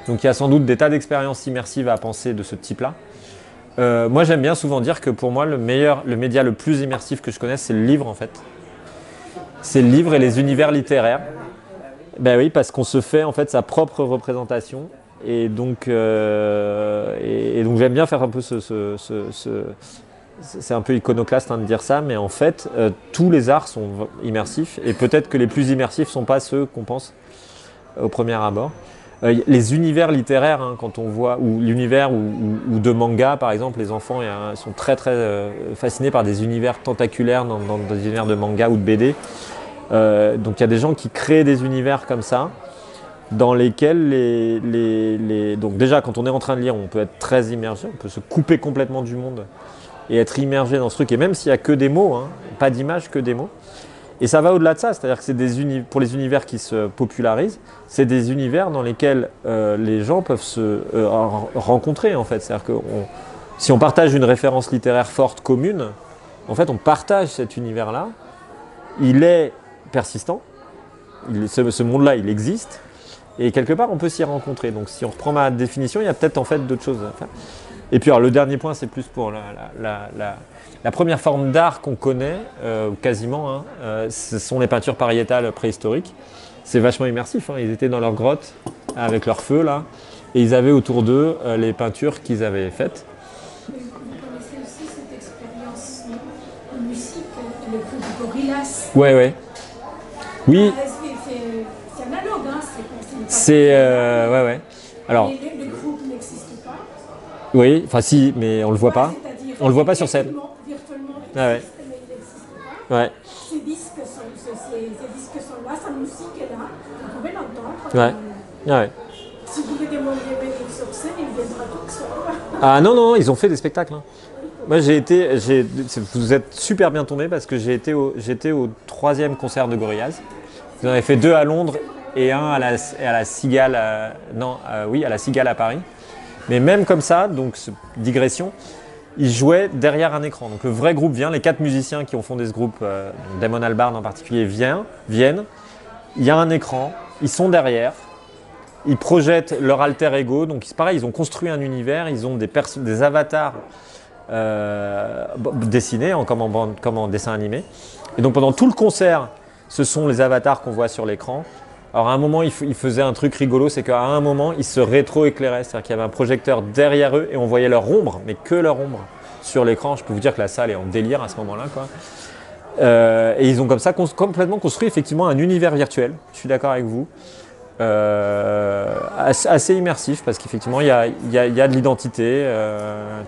Donc il y a sans doute des tas d'expériences immersives à penser de ce type-là. Euh, moi, j'aime bien souvent dire que pour moi, le meilleur, le média le plus immersif que je connaisse, c'est le livre en fait. C'est le livre et les univers littéraires. Ben oui, parce qu'on se fait en fait sa propre représentation. Et donc, euh, j'aime bien faire un peu ce. ce- ce- ce- c'est un peu iconoclaste hein, de dire ça, mais en fait, euh, tous les arts sont immersifs. Et peut-être que les plus immersifs ne sont pas ceux qu'on pense au premier abord. Euh, les univers littéraires, hein, quand on voit, ou l'univers ou, de manga par exemple, les enfants sont très très euh, fascinés par des univers tentaculaires dans, des univers de manga ou de BD. Euh, donc il y a des gens qui créent des univers comme ça, dans lesquels les, les- les- Donc déjà quand on est en train de lire, on peut être très immergé, on peut se couper complètement du monde et être immergé dans ce truc. Et même s'il n'y a que des mots, hein, pas d'image, que des mots. Et ça va au-delà de ça, c'est-à-dire que c'est des pour les univers qui se popularisent, c'est des univers dans lesquels euh, les gens peuvent se euh, ren- rencontrer en fait. C'est-à-dire que si on partage une référence littéraire forte commune, en fait on partage cet univers-là. Il est persistant, ce monde-là il existe, et quelque part on peut s'y rencontrer. Donc si on reprend ma définition, il y a peut-être en fait d'autres choses à faire. Et puis alors le dernier point, c'est plus pour la, la- la- première forme d'art qu'on connaît, euh, quasiment, hein, euh, ce sont les peintures pariétales préhistoriques. C'est vachement immersif. hein. Ils étaient dans leur grotte avec leur feu là, et ils avaient autour d'eux euh, les peintures qu'ils avaient faites. Vous connaissez aussi cette expérience musique, le groupe Gorillaz. Ouais, ouais. Oui, c'est- analogue, hein, c'est ouais, ouais. Alors, Et le groupe n'existe pas. Oui, enfin si, mais on le voit pas. On le voit pas sur scène. Virtuellement, Ah ouais. existe, mais il n'existe pas. Ouais. Ces disques sont, ces, ces- ces disques sont là, sa musique est là, vous pouvez l'entendre. Ouais. Euh, ouais. Si vous voulez demander sur scène, il viendra tout seul. Ah non, non, ils ont fait des spectacles. hein. Moi, j'ai été, vous êtes super bien tombé parce que j'ai été au, j'étais au troisième concert de Gorillaz. Vous en avez fait deux à Londres et un à la, à la Cigale, à- non, euh, oui, à la Cigale à Paris. Mais même comme ça, donc digression, ils jouaient derrière un écran. Donc le vrai groupe vient, les quatre musiciens qui ont fondé ce groupe, euh, Damon Albarn en particulier, vient, viennent. Il y a un écran, ils sont derrière, ils projettent leur alter ego. Donc c'est pareil, ils ont construit un univers, ils ont des, avatars euh, dessinés comme en dessin animé. Et donc pendant tout le concert, ce sont les avatars qu'on voit sur l'écran. Alors à un moment, ils, faisaient un truc rigolo, c'est qu'à un moment, ils se rétro-éclairaient. C'est-à-dire qu'il y avait un projecteur derrière eux et on voyait leur ombre, mais que leur ombre sur l'écran. Je peux vous dire que la salle est en délire à ce moment-là. quoi. Euh, et ils ont comme ça complètement construit effectivement un univers virtuel. Je suis d'accord avec vous. Euh, assez, immersif parce qu'effectivement il y a, de l'identité, euh,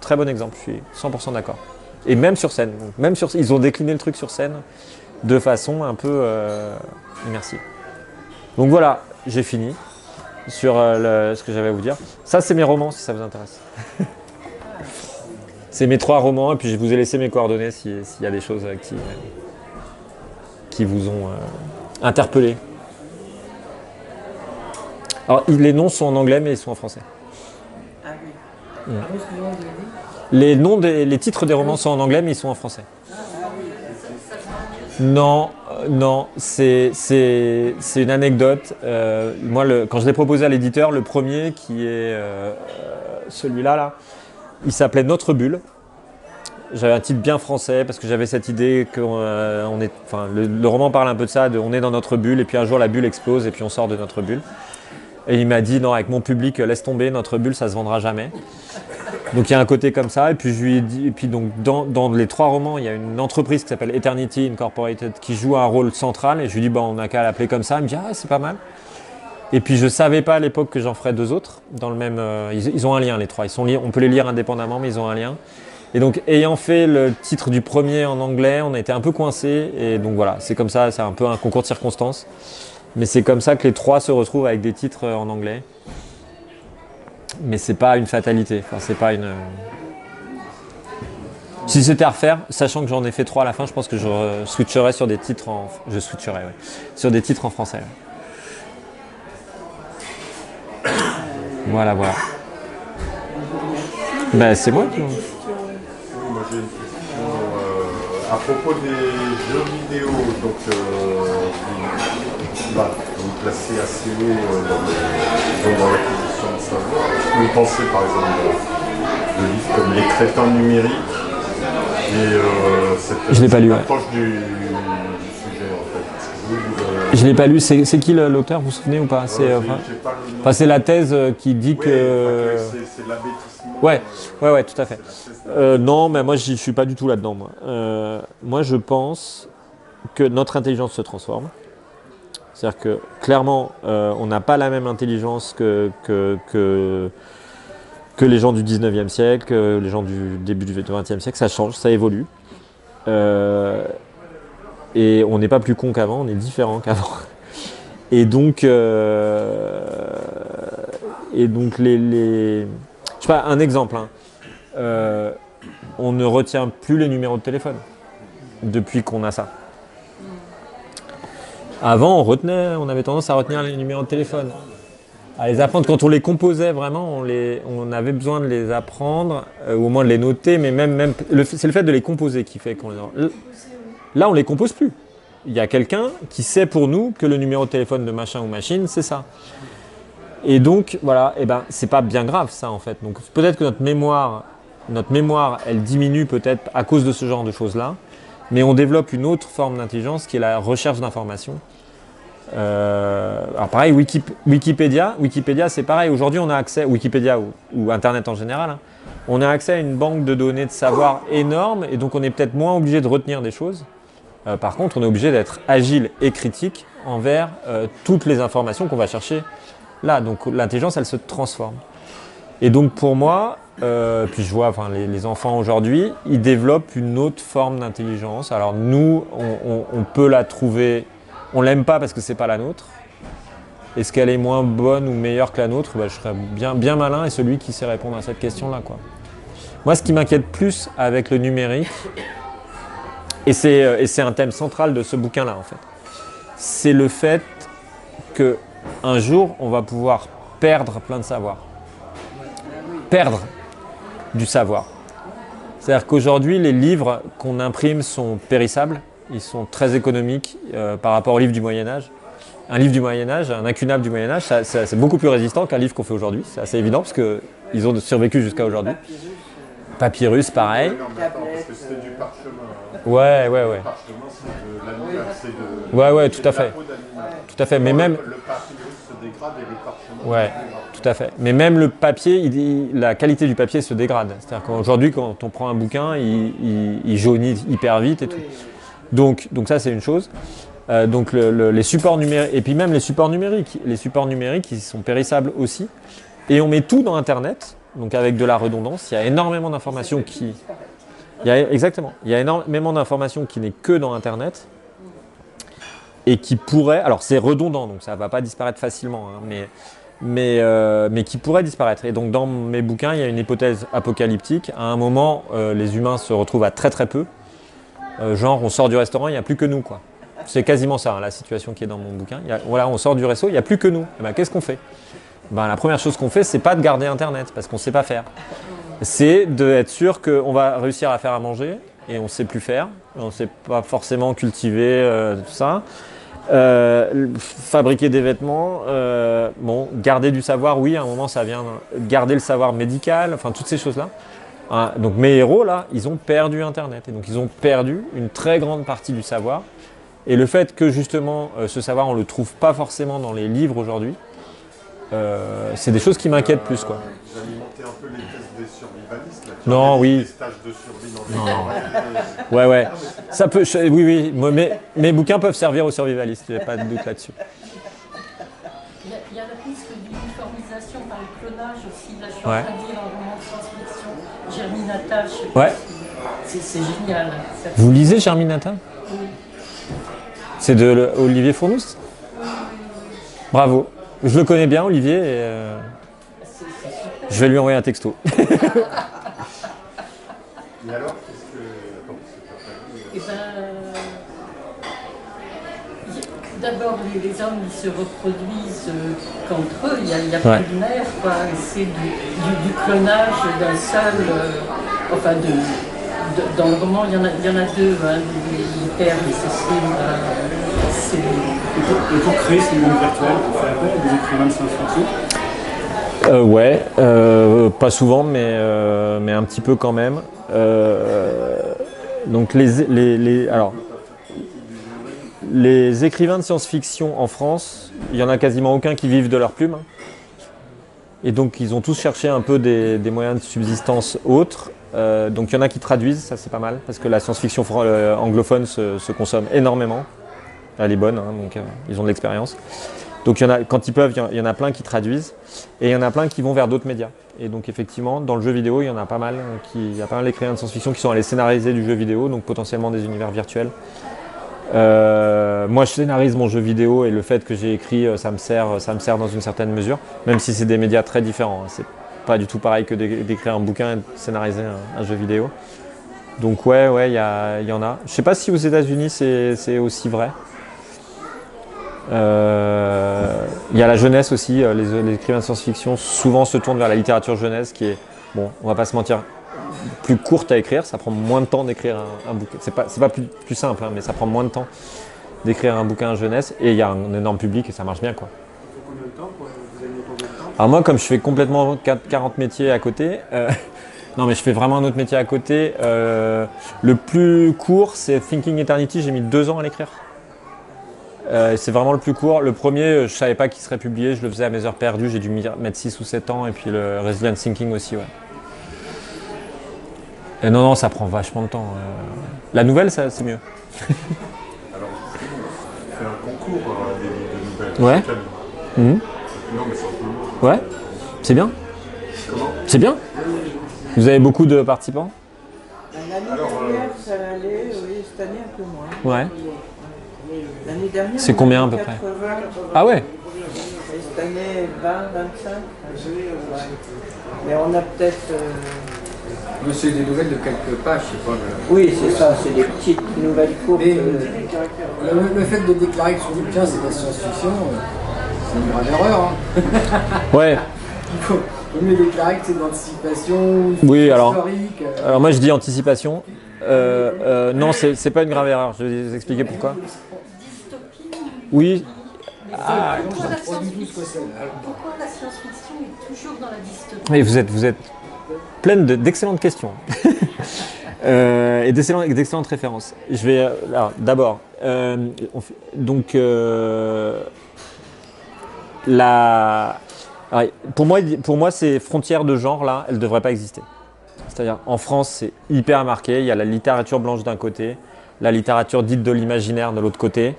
très bon exemple, je suis 100% d'accord. Et même sur scène, même sur, ils ont décliné le truc sur scène de façon un peu immersive. Donc voilà, j'ai fini sur euh, le- ce que j'avais à vous dire. Ça c'est mes romans si ça vous intéresse. c'est mes trois romans et puis je vous ai laissé mes coordonnées si- s'il y a des choses euh, qui, qui vous ont euh, interpellé. Alors, les noms sont en anglais, mais ils sont en français. Ah oui. Ah avez dit Les, noms des, les titres des romans sont en anglais, mais ils sont en français. Non, euh, non, c'est une anecdote. Euh, moi, quand je l'ai proposé à l'éditeur, le premier, qui est euh, celui-là, là, il s'appelait Notre Bulle. J'avais un titre bien français parce que j'avais cette idée que euh, le, le roman parle un peu de ça, de on est dans notre bulle et puis un jour la bulle explose et puis on sort de notre bulle. Et il m'a dit non, avec mon public, laisse tomber, notre bulle, ça se vendra jamais. Donc il y a un côté comme ça, et puis je lui ai et puis donc dans, les trois romans, il y a une entreprise qui s'appelle Eternity Incorporated qui joue un rôle central, et je lui dis, bah, on n'a qu'à l'appeler comme ça. Il me dit, ah, c'est pas mal. Et puis je savais pas à l'époque que j'en ferais deux autres, dans le même. euh, ils, ont un lien, les trois. Ils sont on peut les lire indépendamment, mais ils ont un lien. Et donc, ayant fait le titre du premier en anglais, on a été un peu coincés, et donc voilà, c'est comme ça, c'est un peu un concours de circonstances. Mais c'est comme ça que les trois se retrouvent avec des titres euh, en anglais. Mais c'est pas une fatalité. Euh, Si c'était à refaire, sachant que j'en ai fait trois à la fin, je pense que je switcherais sur des titres en, je sur des titres en français. Voilà, voilà. Ben, c'est moi qui. J'ai une question euh, à propos des jeux vidéo. Donc, euh, bah, vous placez assez haut euh, dans, le- disons, dans l'acquisition de savoir. Par exemple à des livres comme Les crétins numériques et euh, cette, Je l'ai pas lu, ouais. approche du, du sujet en fait vous, vous Je l'ai pas lu. C'est c'est qui l'auteur Vous vous souvenez ou pas? C'est Euh, enfin, c'est la thèse euh, qui dit Oui, que. enfin, que c'est-. Ouais, ouais, ouais, tout à fait. Euh, non, mais moi, je suis pas du tout là-dedans. Moi. Moi, je pense que notre intelligence se transforme. C'est-à-dire que clairement, euh, on n'a pas la même intelligence que, que, que, les gens du 19e siècle, que les gens du début du 20e siècle. Ça change, ça évolue. Euh, et on n'est pas plus con qu'avant, on est différent qu'avant. Et donc, euh, et donc les, les- je sais pas, un exemple. hein. On ne retient plus les numéros de téléphone depuis qu'on a ça. Avant, on avait tendance à retenir les numéros de téléphone, à les apprendre. Quand on les composait vraiment, on, avait besoin de les apprendre, euh, ou au moins de les noter, mais même, c'est le fait de les composer qui fait qu'on les. Là, on les compose plus. Il y a quelqu'un qui sait pour nous que le numéro de téléphone de machin ou machine, c'est ça. Et donc, voilà, et ben, c'est pas bien grave ça en fait. Donc peut-être que notre mémoire, notre mémoire, elle diminue peut-être à cause de ce genre de choses-là, mais on développe une autre forme d'intelligence qui est la recherche d'informations. Euh, alors pareil, Wikip- Wikipédia, Wikipédia c'est pareil. Aujourd'hui, on a accès, Wikipédia ou, ou Internet en général, hein, on a accès à une banque de données de savoir énorme, et donc on est peut-être moins obligé de retenir des choses. Euh, par contre, on est obligé d'être agile et critique envers euh, toutes les informations qu'on va chercher là. Donc l'intelligence, elle se transforme. Et donc pour moi, euh, puis je vois les, enfants aujourd'hui, ils développent une autre forme d'intelligence. Alors nous, on, peut la trouver, on l'aime pas parce que c'est pas la nôtre. Est-ce qu'elle est moins bonne ou meilleure que la nôtre? Bah, Je serais bien, malin et celui qui sait répondre à cette question-là. Moi, ce qui m'inquiète plus avec le numérique, et c'est euh, et c'est un thème central de ce bouquin-là en fait, c'est le fait que un jour, on va pouvoir perdre plein de savoir. Perdre du savoir. C'est-à-dire qu'aujourd'hui, les livres qu'on imprime sont périssables, ils sont très économiques euh, par rapport aux livres du Moyen Âge. Un livre du Moyen Âge, un incunable du Moyen Âge, c'est beaucoup plus résistant qu'un livre qu'on fait aujourd'hui. C'est assez évident parce qu'ils ont survécu jusqu'à aujourd'hui. Papyrus, pareil. Non, mais attends, parce que c'était du parchemin. hein. Ouais, ouais, ouais. Le parchemin, c'est de l'animal, c'est de. Ouais, ouais, tout à fait. Tout à fait. Mais même, Le papyrus se dégrade et le parchemin. Ouais, se dégrade. tout Mais même le papier, la qualité du papier se dégrade. C'est-à-dire qu'aujourd'hui, quand on prend un bouquin, il, il- jaunit hyper vite et tout. Donc, donc ça, c'est une chose. Euh, donc le- le- les supports numériques, et puis même les supports numériques. Les supports numériques, ils sont périssables aussi. Et on met tout dans Internet, donc avec de la redondance. Il y a énormément d'informations qui... Il y a, exactement. Il y a énormément d'informations qui n'est que dans Internet et qui pourraient... Alors c'est redondant, donc ça ne va pas disparaître facilement, hein, mais mais, euh, mais qui pourrait disparaître. Et donc dans mes bouquins, il y a une hypothèse apocalyptique. À un moment, euh, les humains se retrouvent à très très peu. Euh, genre, on sort du restaurant, il n'y a plus que nous. quoi. C'est quasiment ça, hein, la situation qui est dans mon bouquin. Voilà, on sort du resto, il n'y a plus que nous. Eh ben, Qu'est-ce qu'on fait? Ben, La première chose qu'on fait, c'est pas de garder Internet, parce qu'on ne sait pas faire. C'est d'être sûr qu'on va réussir à faire à manger, et on ne sait plus faire. On ne sait pas forcément cultiver tout ça. Euh, fabriquer des vêtements, euh, bon, garder du savoir, oui, à un moment ça vient, garder le savoir médical, enfin toutes ces choses-là. Hein, donc mes héros là, ils ont perdu Internet et donc ils ont perdu une très grande partie du savoir. Et le fait que justement euh, ce savoir on le trouve pas forcément dans les livres aujourd'hui, c'est des choses qui m'inquiètent plus quoi. Un peu les des survivalistes. Là, Tu Non, oui. Des stages de survie dans les. Ouais ouais, ça peut, je- oui oui, moi, mes, mes bouquins peuvent servir aux survivalistes, il n'y a pas de doute là-dessus. Il y, a, il y a le risque d'uniformisation par le clonage aussi. Là, je suis Ouais. en train de lire un roman de science-fiction, Germinata. je sais pas Ouais. C'est génial. Vous lisez Germinata C'est de le- Olivier Fournous Bravo. Je le connais bien, Olivier. et, euh, je vais lui envoyer un texto. Et alors, qu'est-ce que Eh ben, D'abord, les, les hommes ils se reproduisent euh, qu'entre eux, il n'y a, il y a Ouais. plus de mère, quoi. C'est du, du- du clonage d'un seul. euh, enfin, de, de- dans le roman, il y en a, il y en a deux, hein, pères et Cécile. euh, c'est- Et pour, et pour créer ces mondes virtuels, on fait appel à des écrivains de science-fiction. Euh, ouais, euh, pas souvent, mais, euh, mais un petit peu quand même. Euh, donc les, les, alors, les écrivains de science-fiction en France, il y en a quasiment aucun qui vivent de leur plume. Et donc ils ont tous cherché un peu des, moyens de subsistance autres. Euh, donc il y en a qui traduisent, ça c'est pas mal, parce que la science-fiction euh, anglophone se, consomme énormément. Elle est bonne, hein, donc ils ont de l'expérience. Donc quand ils peuvent, il y en a plein qui traduisent. Et il y en a plein qui vont vers d'autres médias. Et donc effectivement, dans le jeu vidéo, il y en a pas mal. euh, Qui, il y a pas mal d'écrivains de science-fiction qui sont allés scénariser du jeu vidéo, donc potentiellement des univers virtuels. Euh, moi, je scénarise mon jeu vidéo et le fait que j'ai écrit, euh, ça me sert, ça me sert dans une certaine mesure, même si c'est des médias très différents. hein. C'est pas du tout pareil que d'é- d'écrire un bouquin et de scénariser un, jeu vidéo. Donc ouais, ouais, il y, y en a. Je sais pas si aux États-Unis c'est aussi vrai. Euh, Il y a la jeunesse aussi, euh, les, écrivains de science-fiction souvent se tournent vers la littérature jeunesse qui est, bon, on va pas se mentir, plus courte à écrire, ça prend moins de temps d'écrire un, bouquin. C'est pas, pas plus, plus simple, hein, mais ça prend moins de temps d'écrire un bouquin jeunesse et il y a un énorme public et ça marche bien quoi. Combien de temps Alors moi, comme je fais complètement 4 40 métiers à côté, euh, non mais je fais vraiment un autre métier à côté. le plus court, c'est Thinking Eternity. J'ai mis deux ans à l'écrire. Euh, c'est vraiment le plus court. Le premier, euh, je savais pas qu'il serait publié. Je le faisais à mes heures perdues. J'ai dû mettre 6 ou 7 ans. Et puis le Resilient Thinking aussi, ouais. Et non, non, ça prend vachement de temps. euh. La nouvelle, ça, c'est mieux. Alors, on fait un concours euh, des livres de nouvelles. Ouais. Mhm. Non, mais c'est un peu lourd. Ouais, c'est bien. Comment? C'est bien. Vous avez beaucoup de participants? L'année dernière, ça allait, oui, cette année un peu moins. Ouais. L'année dernière, C'est combien, à peu près 80, Ah ouais Et cette année, 20, 25. Ouais. Mais on a peut-être. euh, Mais c'est des nouvelles de quelques pages, c'est pas le... Oui, c'est ça, c'est des petites nouvelles courtes. Mais, euh, Le, le fait de déclarer que son bouquin c'est de la science-fiction, euh, c'est une grave erreur. Hein. Ouais. Il faut, faut mieux déclarer que c'est de l'anticipation Oui, alors- historique. euh. Alors moi je dis anticipation. Euh, euh, non, c'est pas une grave erreur. Je vais vous expliquer pourquoi. Oui, Mais Ah, pourquoi, la science-fiction pourquoi la science-fiction est toujours dans la dystopie mais vous êtes, vous êtes pleine de- d'excellentes questions Euh, et d'excellentes références. Je vais alors d'abord. euh, donc euh, la, alors, pour moi, pour moi, ces frontières de genre là, elles ne devraient pas exister. C'est-à-dire en France, c'est hyper marqué. Il y a la littérature blanche d'un côté, la littérature dite de l'imaginaire de l'autre côté.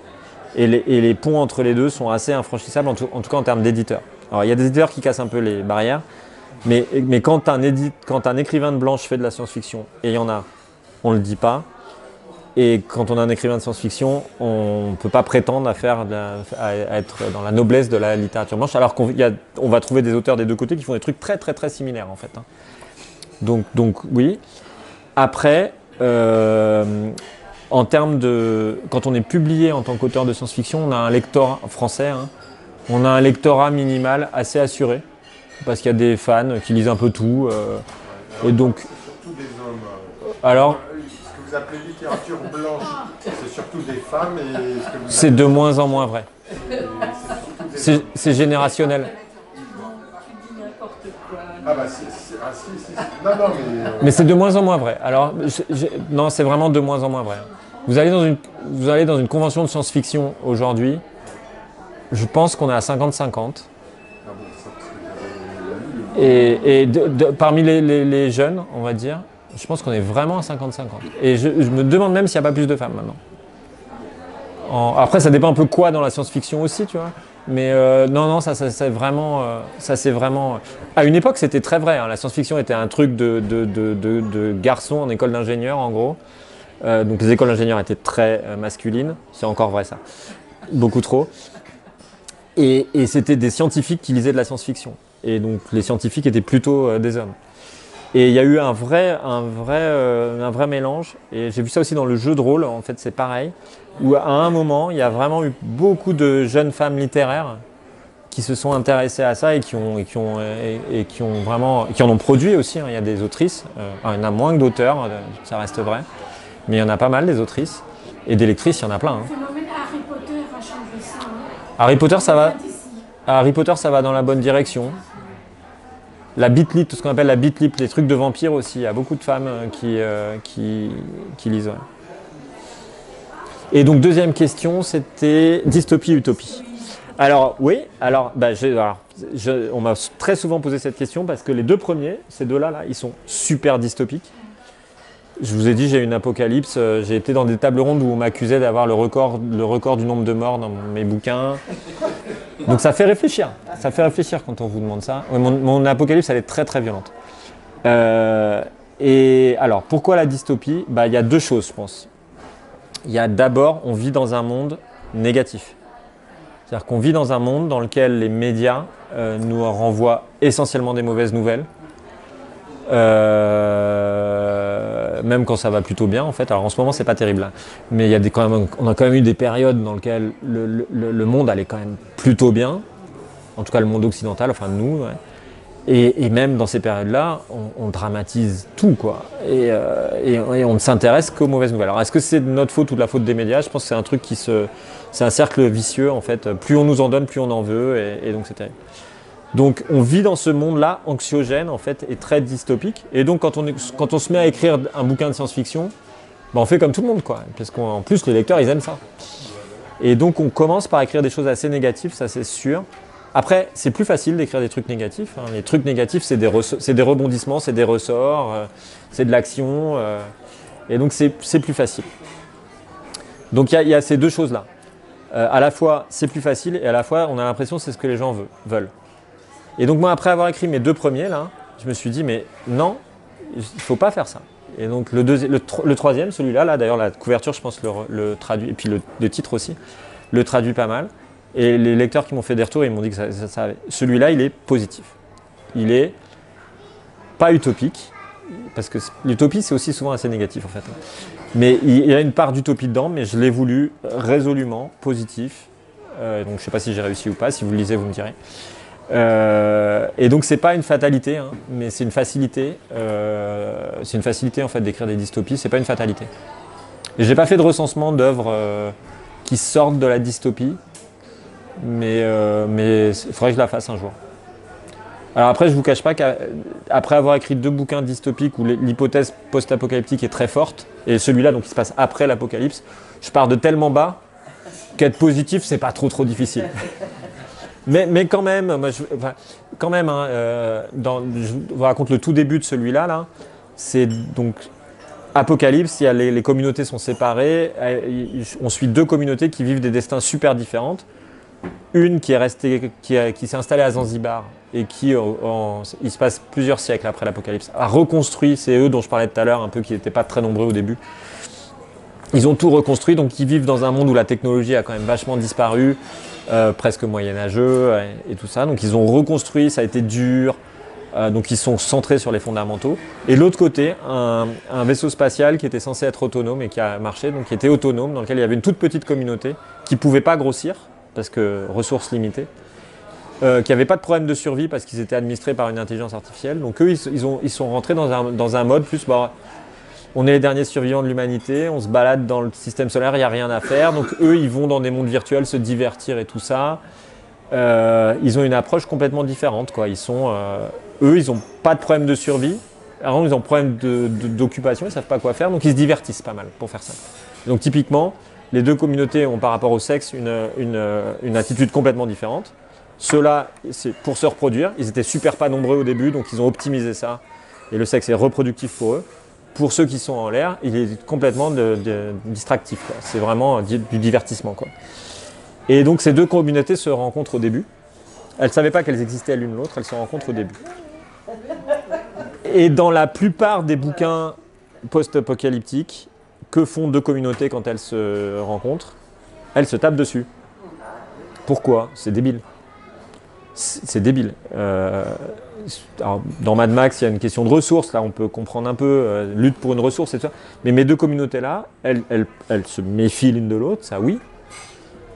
Et les, et ponts entre les deux sont assez infranchissables, en tout, cas en termes d'éditeurs. Alors il y a des éditeurs qui cassent un peu les barrières, mais, quand, un écrivain de blanche fait de la science-fiction, et il y en a, on ne le dit pas, et quand on a un écrivain de science-fiction, on ne peut pas prétendre à, faire à, être dans la noblesse de la littérature blanche, alors qu'on va trouver des auteurs des deux côtés qui font des trucs très très très similaires en fait. hein. Donc, donc oui. Après, euh, en termes de. Quand on est publié en tant qu'auteur de science-fiction, on a un lectorat français, hein, on a un lectorat minimal assez assuré, parce qu'il y a des fans qui lisent un peu tout. euh, et donc, Surtout des hommes. euh, alors, Ce que vous appelez littérature blanche, c'est surtout des femmes et ce que vous c'est de moins en moins vrai. C'est générationnel. Ah bah si, si, ah, si, si, si. Non, non, mais... euh, Mais c'est de moins en moins vrai. Alors, je- je- non, c'est vraiment de moins en moins vrai. Vous allez dans une, vous allez dans une convention de science-fiction aujourd'hui, je pense qu'on est à 50-50. ah bon, ça, parce que j'avais lu. Et, et de- de- parmi les, les- les jeunes, on va dire, je pense qu'on est vraiment à 50-50. Et je, je me demande même s'il n'y a pas plus de femmes maintenant. En- après, ça dépend un peu quoi dans la science-fiction aussi, tu vois. Mais euh, non, non, ça, ça c'est vraiment, euh, ça c'est vraiment. À une époque, c'était très vrai. hein. La science-fiction était un truc de, garçons en école d'ingénieur, en gros. Euh, donc les écoles d'ingénieurs étaient très masculines. C'est encore vrai ça. Beaucoup trop. Et, et c'était des scientifiques qui lisaient de la science-fiction. Et donc les scientifiques étaient plutôt des hommes. Et il y a eu un vrai, un vrai, un vrai mélange. Et j'ai vu ça aussi dans le jeu de rôle, en fait, c'est pareil. Où à un moment, il y a vraiment eu beaucoup de jeunes femmes littéraires qui se sont intéressées à ça et qui, ont, et qui, ont, et, et qui ont vraiment, qui en ont produit aussi. hein. Il y a des autrices, euh, il y en a moins que d'auteurs, euh, ça reste vrai. Mais il y en a pas mal des autrices. Et des lectrices, il y en a plein. hein. Le Harry Potter a changé ça. hein. Harry Potter, ça va. Harry Potter, ça va dans la bonne direction. La beat tout ce qu'on appelle la beat les trucs de vampires aussi. Il y a beaucoup de femmes euh, qui, euh, qui, qui lisent. ouais. Et donc, deuxième question, c'était dystopie, utopie. Alors, oui, alors, bah, on m'a très souvent posé cette question parce que les deux premiers, ces deux-là, là, ils sont super dystopiques. Je vous ai dit, j'ai eu une apocalypse. euh, J'ai été dans des tables rondes où on m'accusait d'avoir le record, le record du nombre de morts dans mes bouquins. Donc ça fait réfléchir. Ça fait réfléchir quand on vous demande ça. Mon apocalypse, elle est très très violente. Euh, et alors, pourquoi la dystopie? Bah, Il y a deux choses, je pense. Il y a d'abord, on vit dans un monde négatif. C'est-à-dire qu'on vit dans un monde dans lequel les médias euh, nous renvoient essentiellement des mauvaises nouvelles. Euh, même quand ça va plutôt bien en fait. Alors en ce moment c'est pas terrible, hein. mais il y a quand même, on a quand même eu des périodes dans lesquelles le, le- le- le monde allait quand même plutôt bien. En tout cas le monde occidental, enfin nous. ouais. Et, même dans ces périodes-là, on, dramatise tout quoi. Et, euh, et- on ne s'intéresse qu'aux mauvaises nouvelles. Alors est-ce que c'est de notre faute ou de la faute des médias? Je pense que c'est un truc qui se, c'est un cercle vicieux en fait. Plus on nous en donne, plus on en veut, et, donc c'est terrible. Donc on vit dans ce monde-là anxiogène en fait et très dystopique. Et donc quand on, quand on se met à écrire un bouquin de science-fiction, ben, on fait comme tout le monde quoi. Parce qu'en plus les lecteurs ils aiment ça. Et donc on commence par écrire des choses assez négatives, ça c'est sûr. Après c'est plus facile d'écrire des trucs négatifs. hein. Les trucs négatifs c'est des, rebondissements, c'est des ressorts, euh, c'est de l'action. euh, et donc c'est plus facile. Donc il y a- ces deux choses-là. Euh, à la fois c'est plus facile et à la fois on a l'impression c'est ce que les gens veulent. Et donc moi, après avoir écrit mes deux premiers, là, je me suis dit, mais non, il ne faut pas faire ça. Et donc le, troisième, celui-là, là, d'ailleurs la couverture, je pense, le, traduit, et puis le titre aussi, le traduit pas mal. Et les lecteurs qui m'ont fait des retours, ils m'ont dit que ça, ça-. Celui-là, il est positif. Il est pas utopique, parce que l'utopie, c'est aussi souvent assez négatif, en fait. Mais il y a une part d'utopie dedans, mais je l'ai voulu résolument positif. Euh, donc je ne sais pas si j'ai réussi ou pas, si vous le lisez, vous me direz. Euh, et donc c'est pas une fatalité, hein, mais c'est une facilité. euh, c'est une facilité en fait d'écrire des dystopies. C'est pas une fatalité. J'ai pas fait de recensement d'œuvres qui sortent de la dystopie, mais euh, mais il faudrait que je la fasse un jour. Alors après, je vous cache pas qu'après avoir écrit deux bouquins dystopiques où l'hypothèse post-apocalyptique est très forte, et celui-là donc qui se passe après l'apocalypse, je pars de tellement bas qu'être positif c'est pas trop trop difficile. Mais, mais quand même, moi, je- enfin, quand même, hein, euh, dans- je vous raconte le tout début de celui-là. Là, c'est donc Apocalypse. Il y a les, les communautés sont séparées. euh, il- on suit deux communautés qui vivent des destins super différentes. Une qui est restée, qui, s'est installée à Zanzibar et qui, euh, il se passe plusieurs siècles après l'Apocalypse, a reconstruit. C'est eux dont je parlais tout à l'heure, un peu qui n'étaient pas très nombreux au début. Ils ont tout reconstruit, donc ils vivent dans un monde où la technologie a quand même vachement disparu, euh, presque moyenâgeux euh, et, tout ça. Donc ils ont reconstruit, ça a été dur, euh, donc ils sont centrés sur les fondamentaux. Et l'autre côté, un, un vaisseau spatial qui était censé être autonome et qui a marché, donc qui était autonome, dans lequel il y avait une toute petite communauté qui ne pouvait pas grossir, parce que ressources limitées, euh, qui n'avaient pas de problème de survie parce qu'ils étaient administrés par une intelligence artificielle. Donc eux, ils, ils ont, ils sont rentrés dans un, mode plus... bah, on est les derniers survivants de l'humanité, on se balade dans le système solaire, il n'y a rien à faire. Donc eux, ils vont dans des mondes virtuels se divertir et tout ça. Euh, ils ont une approche complètement différente. Ils euh, eux, ils n'ont pas de problème de survie. Alors, ils ont problème d'occupation, ils ne savent pas quoi faire, donc ils se divertissent pas mal pour faire ça. Donc typiquement, les deux communautés ont par rapport au sexe une, attitude complètement différente. Ceux-là, c'est pour se reproduire. Ils étaient super pas nombreux au début, donc ils ont optimisé ça. Et le sexe est reproductif pour eux. Pour ceux qui sont en l'air, il est complètement de- distractif. C'est vraiment di- du divertissement. Quoi. Et donc ces deux communautés se rencontrent au début. Elles ne savaient pas qu'elles existaient l'une l'autre, elles se rencontrent au début. Et dans la plupart des bouquins post-apocalyptiques, que font deux communautés quand elles se rencontrent Elles se tapent dessus. Pourquoi? C'est débile. C'est débile. Euh, dans Mad Max, il y a une question de ressources. Là, on peut comprendre un peu euh, lutte pour une ressource et tout ça. Mais mes deux communautés-là, elles, se méfient l'une de l'autre, ça oui.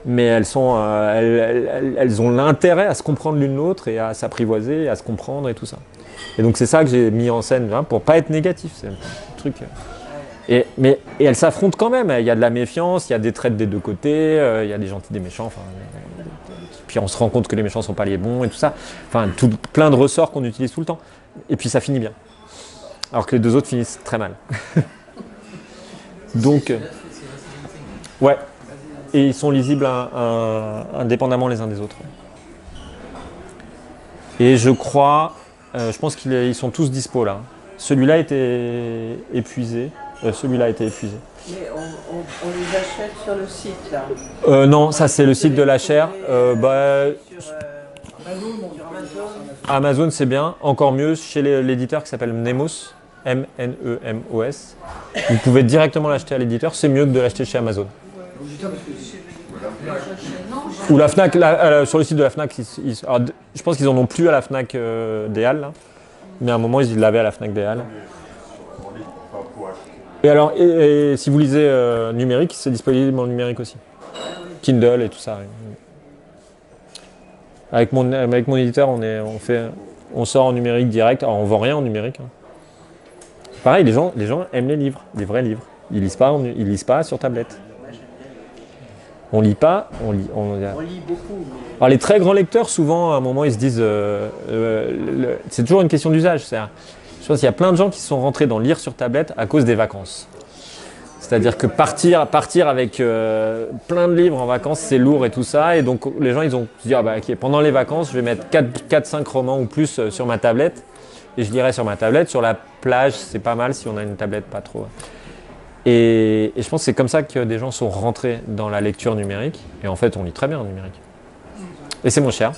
Mais elles, sont, euh, elles ont l'intérêt à se comprendre l'une l'autre et à s'apprivoiser, à se comprendre et tout ça. Et donc c'est ça que j'ai mis en scène hein, pour pas être négatif. C'est un truc. Et, mais, et elles s'affrontent quand même. Il y a de la méfiance, il y a des traites des deux côtés, euh, il y a des gentils, des méchants. enfin, euh, puis on se rend compte que les méchants sont pas les bons et tout ça. Enfin, tout, plein de ressorts qu'on utilise tout le temps. Et puis ça finit bien. Alors que les deux autres finissent très mal. Donc, euh, ouais. Et ils sont lisibles indépendamment les uns des autres. Et je crois, je pense qu'ils sont tous dispo là. Celui-là était épuisé. Euh, Celui-là a été épuisé. Mais on, on- on les achète sur le site là. Euh, non, ça c'est le site de la chaire. Euh, bah, Sur, euh, Amazon. Amazon c'est bien, encore mieux chez l'éditeur qui s'appelle Mnemos, M-N-E-M-O-S. Vous pouvez directement l'acheter à l'éditeur, c'est mieux que de l'acheter chez Amazon. Ou la Fnac, la- euh, sur le site de la Fnac, ils- ils- alors, d- je pense qu'ils en ont plus à la Fnac euh, des Halles, là. mais à un moment ils l'avaient à la Fnac des Halles. Et alors, et, et si vous lisez euh, numérique, c'est disponible en numérique aussi. Kindle et tout ça. Avec mon, avec mon éditeur, on, est, on, fait, on sort en numérique direct. Alors, on vend rien en numérique. hein. Pareil, les gens, les gens aiment les livres, les vrais livres. Ils lisent pas, ils lisent pas sur tablette. On lit pas, on lit. on- On lit beaucoup. mais- alors les très grands lecteurs, souvent, à un moment, ils se disent, euh, euh, c'est toujours une question d'usage. Je pense qu'il y a plein de gens qui sont rentrés dans lire sur tablette à cause des vacances. C'est-à-dire que partir, avec euh, plein de livres en vacances, c'est lourd et tout ça. Et donc les gens, ils ont dit, ah bah, pendant les vacances, je vais mettre 4-5 romans ou plus euh, sur ma tablette. Et je lirai sur ma tablette. Sur la plage, c'est pas mal si on a une tablette pas trop. Et, et je pense que c'est comme ça que des gens sont rentrés dans la lecture numérique. Et en fait, on lit très bien en numérique. Et c'est moins cher.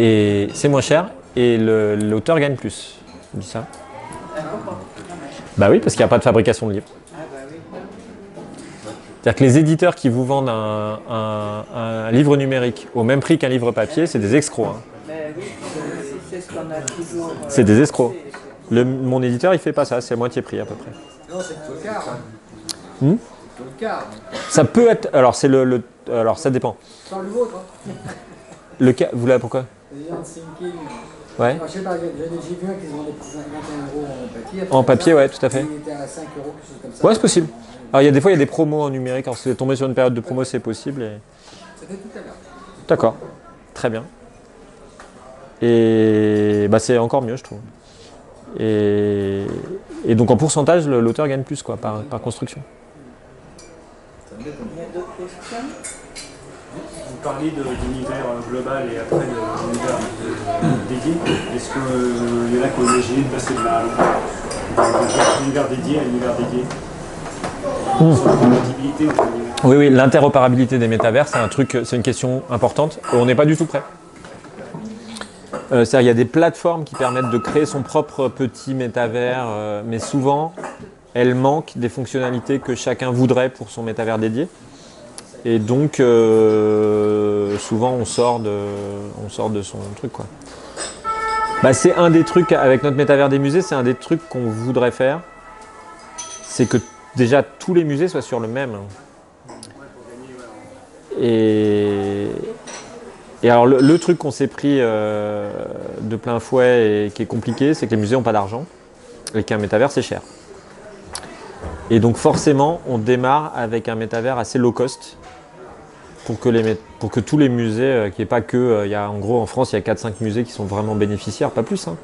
Et c'est moins cher. Et le- l'auteur gagne plus. Je dis ça. Bah oui, parce qu'il n'y a pas de fabrication de livres. C'est-à-dire que les éditeurs qui vous vendent un, un- un livre numérique au même prix qu'un livre papier, c'est des escrocs. hein. C'est des escrocs. Le- mon éditeur, il fait pas ça, c'est à moitié prix à peu près. Non, c'est le quart. Hmm. Ça peut être. Alors, c'est le, le- Alors, ça dépend. Le vôtre. Hein. Le cas. Vous l'avez pourquoi? Les gens de thinking. Ouais. Alors, je sais pas, j'ai j'ai vu un qui se vendait pour 51 euros en papier. En papier, ouais, tout à fait. Il était à 5 euros, quelque chose comme ça. Ouais, c'est possible. Alors, il y a des fois, il y a des promos en numérique. Alors, si vous êtes tombé sur une période de promo, c'est possible. et- C'était tout à l'heure. D'accord. Très bien. Et bah, c'est encore mieux, je trouve. Et, et donc, en pourcentage, l'auteur gagne plus, quoi, par, par construction. Il y a d'autres questions? Vous parlez de l'univers global et après de l'univers euh, dédié. Est-ce qu'il y en a qui ont imaginé de passer de l'univers dédié à l'univers dédié? L'univers Oui, oui, l'interopérabilité des métavers, c'est un truc, c'est une question importante. On n'est pas du tout prêt. Euh, c'est-à-dire, il y a des plateformes qui permettent de créer son propre petit métavers, euh, mais souvent, elles manquent des fonctionnalités que chacun voudrait pour son métavers dédié. Et donc, euh, souvent, on sort de, on sort de son truc, quoi. Bah, c'est un des trucs avec notre métavers des musées, c'est un des trucs qu'on voudrait faire. C'est que déjà tous les musées soient sur le même. Et, et alors le, le truc qu'on s'est pris euh, de plein fouet et qui est compliqué, c'est que les musées n'ont pas d'argent et qu'un métavers c'est cher. Et donc forcément, on démarre avec un métavers assez low cost pour que, tous les musées, euh, n'y ait pas que, euh, il y a, en gros en France, il y a 4-5 musées qui sont vraiment bénéficiaires, pas plus. hein.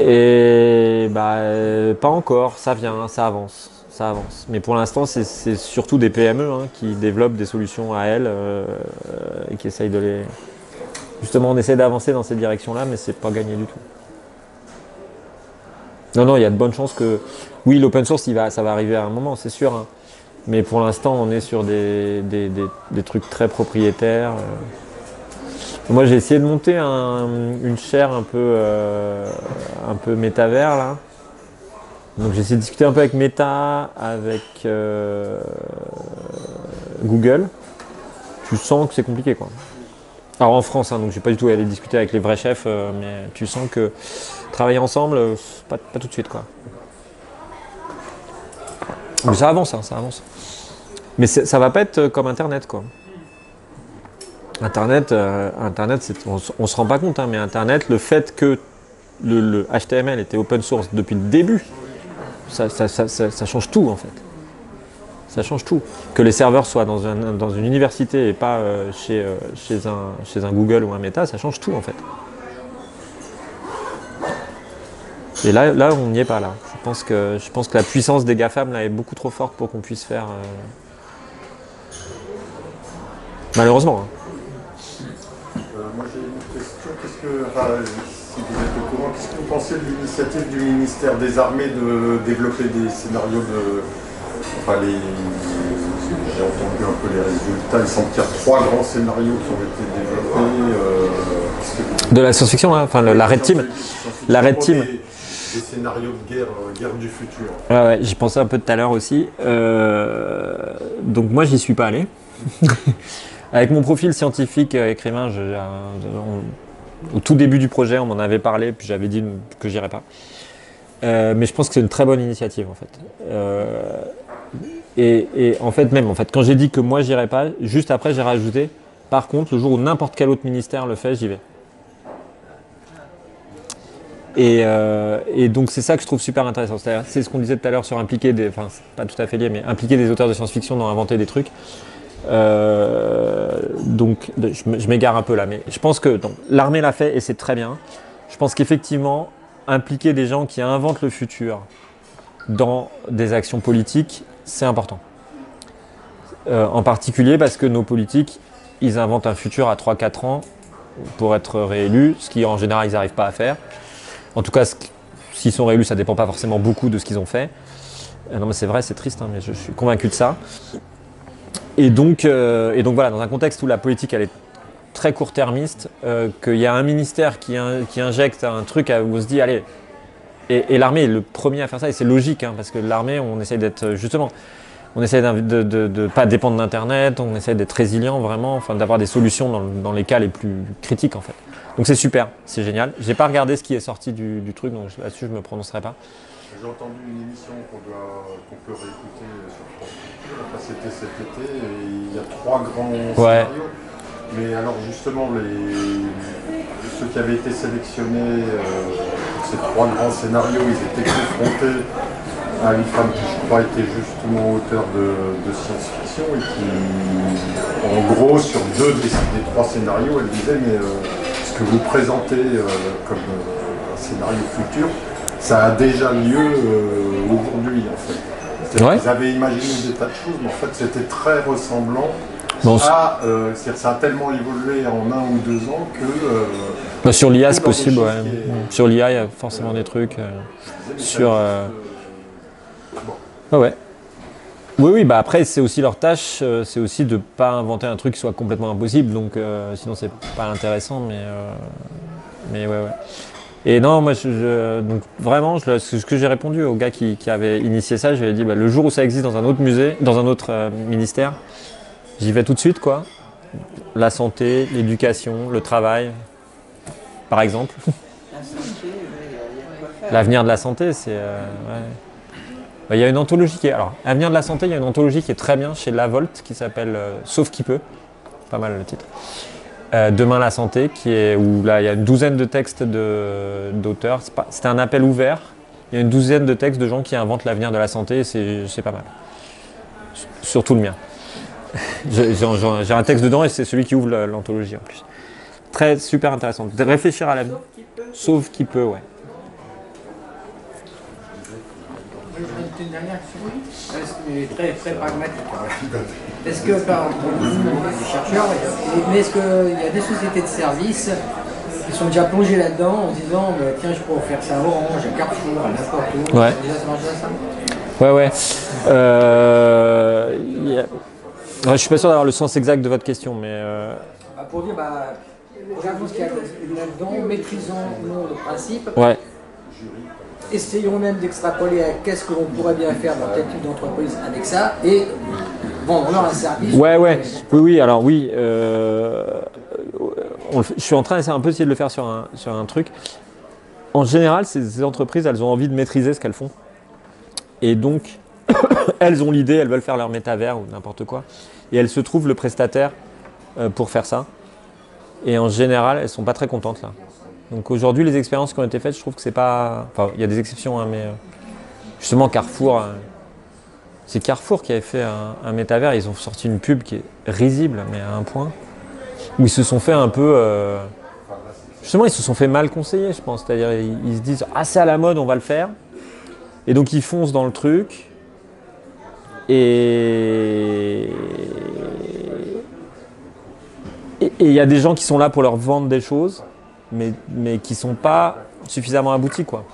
Et bah, euh, pas encore, ça vient, ça avance, ça avance. Mais pour l'instant, c'est- surtout des PME hein, qui développent des solutions à elles et qui essayent de les. Justement, on essaie d'avancer dans cette direction-là, mais c'est pas gagné du tout. Non, non, il y a de bonnes chances que. Oui, l'open source, il va, ça va arriver à un moment, c'est sûr. hein. Mais pour l'instant, on est sur des, des- des- trucs très propriétaires. euh. Moi, j'ai essayé de monter un- une chaire un peu, euh, un peu métavers là. Donc, j'ai essayé de discuter un peu avec Meta, avec euh, Google. Tu sens que c'est compliqué quoi. Alors en France, hein, donc j'ai pas du tout allé discuter avec les vrais chefs, mais tu sens que travailler ensemble, pas, pas tout de suite quoi. Mais ça avance, hein, ça avance. Mais ça va pas être euh, comme Internet quoi. Internet, euh, Internet, on, on se rend pas compte, hein, mais Internet, le fait que le, HTML était open source depuis le début, ça, change tout en fait. Ça change tout. Que les serveurs soient dans, un- dans une université et pas chez, euh, chez, un, chez un Google ou un Meta, ça change tout en fait. Et là, là on n'y est pas là. Je pense, que, je pense que la puissance des GAFAM là, est beaucoup trop forte pour qu'on puisse faire. euh, Malheureusement. hein. Euh, moi j'ai une question. Qu'est-ce que, enfin, si vous êtes au courant, qu'est-ce que vous pensez de l'initiative du ministère des Armées de développer des scénarios de. Enfin, les. J'ai entendu un peu les résultats. Il semble qu'il y a trois grands scénarios qui ont été développés. euh, que De la science-fiction, hein, enfin le- la Red Team. La Red Team. Des, des scénarios de guerre, euh, guerre du futur. Ouais, ouais, j'y pensais un peu tout à l'heure aussi. Euh, donc moi, j'y suis pas allé. Avec mon profil scientifique euh, écrivain, je- on- au tout début du projet, on m'en avait parlé, puis j'avais dit que j'irais pas. Euh, mais je pense que c'est une très bonne initiative en fait. Euh, et, et en fait, même en fait, quand j'ai dit que moi j'irais pas, juste après j'ai rajouté. Par contre, le jour où n'importe quel autre ministère le fait, j'y vais. Et, euh, et donc c'est ça que je trouve super intéressant. C'est ce qu'on disait tout à l'heure sur impliquer des, enfin pas tout à fait lié, mais impliquer des auteurs de science-fiction dans inventer des trucs. Euh, donc je m'égare un peu là, mais je pense que l'armée l'a fait et c'est très bien. Je pense qu'effectivement impliquer des gens qui inventent le futur dans des actions politiques, c'est important. Euh, en particulier parce que nos politiques, ils inventent un futur à 3-4 ans pour être réélus, ce qui en général ils n'arrivent pas à faire. En tout cas, s'ils sont réélus, ça dépend pas forcément beaucoup de ce qu'ils ont fait. Euh, non, mais c'est vrai, c'est triste, hein, mais je suis convaincu de ça. Et donc, euh, et donc voilà, dans un contexte où la politique est très court-termiste, euh, qu'il y a un ministère qui, in- qui injecte un truc où on se dit, allez, et, l'armée est le premier à faire ça, et c'est logique, hein, parce que l'armée, on essaye d'être justement, on essaye de ne pas dépendre d'Internet, on essaye d'être résilient vraiment, enfin, d'avoir des solutions dans les cas les plus critiques en fait. Donc c'est super, c'est génial. J'ai pas regardé ce qui est sorti du, du truc, donc là-dessus je me prononcerai pas. J'ai entendu une émission qu'on peut réécouter sur France Culture. C'était cet été et il y a trois grands scénarios. Mais alors justement, les, ceux qui avaient été sélectionnés euh, pour ces trois grands scénarios, ils étaient confrontés à une femme qui, je crois, était justement auteur de, de science-fiction et qui, en gros, sur deux des, des trois scénarios, elle disait mais euh, que vous présentez euh, comme euh, un scénario futur, ça a déjà lieu euh, aujourd'hui en fait. Ouais. qu'ils avaient imaginé des tas de choses, mais en fait c'était très ressemblant Bon, à. euh, c'est-à-dire ça a tellement évolué en un ou deux ans que. euh, Bah, sur l'IA, c'est possible, ouais. est-. Sur l'IA, il y a forcément des trucs. Sur, bon. Ouais, ouais. Oui, oui, bah après, c'est aussi leur tâche, euh, c'est aussi de pas inventer un truc qui soit complètement impossible, donc euh, sinon c'est pas intéressant, mais, euh, mais ouais, ouais. Et non, moi, je, je- donc vraiment, je- ce que j'ai répondu au gars qui, qui avait initié ça, je lui ai dit, bah, le jour où ça existe dans un autre musée, dans un autre euh, ministère, j'y vais tout de suite, quoi. La santé, l'éducation, le travail, par exemple. L'avenir de la santé, c'est. euh, ouais. Bah, Il y a une anthologie qui est. Alors, Avenir de la santé, il y a une anthologie qui est très bien chez La Volte qui s'appelle euh, Sauf qui peut. Pas mal le titre. Euh, Demain la santé, qui est où là il y a une douzaine de textes de- d'auteurs. C'est pas- C'était un appel ouvert. Il y a une douzaine de textes de gens qui inventent l'avenir de la santé. et C'est pas mal. Surtout le mien. J'ai un texte dedans et c'est celui qui ouvre la- l'anthologie en plus. Très super intéressant. De réfléchir à l'avenir. Sauf qu'il peut. Sauf qui peut, ouais. Je vais ajouter une dernière question, Est-ce que- très, très pragmatique. Est-ce que, par exemple, vous, les chercheurs, mais est-ce qu'il y a des sociétés de services qui sont déjà plongées là-dedans en disant bah, tiens, je pourrais faire ça à Orange, à Carrefour, à n'importe où Ouais. Déjà, ça marche déjà, ça? Ouais, ouais. Euh, il y a- ouais, je suis pas sûr d'avoir le sens exact de votre question, mais euh, Bah, Pour dire, bah, regardons ce qu'il y a là-dedans, maîtrisons-nous le principe, ouais. Essayons même d'extrapoler à qu'est-ce que l'on pourrait bien faire dans tel type d'entreprise avec ça, et vendre leur un service. Ouais, ouais. Oui, oui. Alors oui. euh, je suis en train d'essayer un peu de le faire sur un, sur un truc. En général, ces, entreprises, elles ont envie de maîtriser ce qu'elles font. Et donc, elles ont l'idée, elles veulent faire leur métavers ou n'importe quoi. Et elles se trouvent le prestataire euh, pour faire ça. Et en général, elles sont pas très contentes là. Donc aujourd'hui, les expériences qui ont été faites, je trouve que c'est pas. Enfin, il y a des exceptions, hein, mais euh, justement Carrefour. euh, c'est Carrefour qui avait fait un, métavers. Ils ont sorti une pub qui est risible, mais à un point où ils se sont fait un peu. euh, justement, ils se sont fait mal conseiller, je pense. C'est-à-dire, ils, ils se disent Ah, c'est à la mode, on va le faire. Et donc, ils foncent dans le truc. Et et il y a des gens qui sont là pour leur vendre des choses, mais, mais qui sont pas suffisamment aboutis, quoi.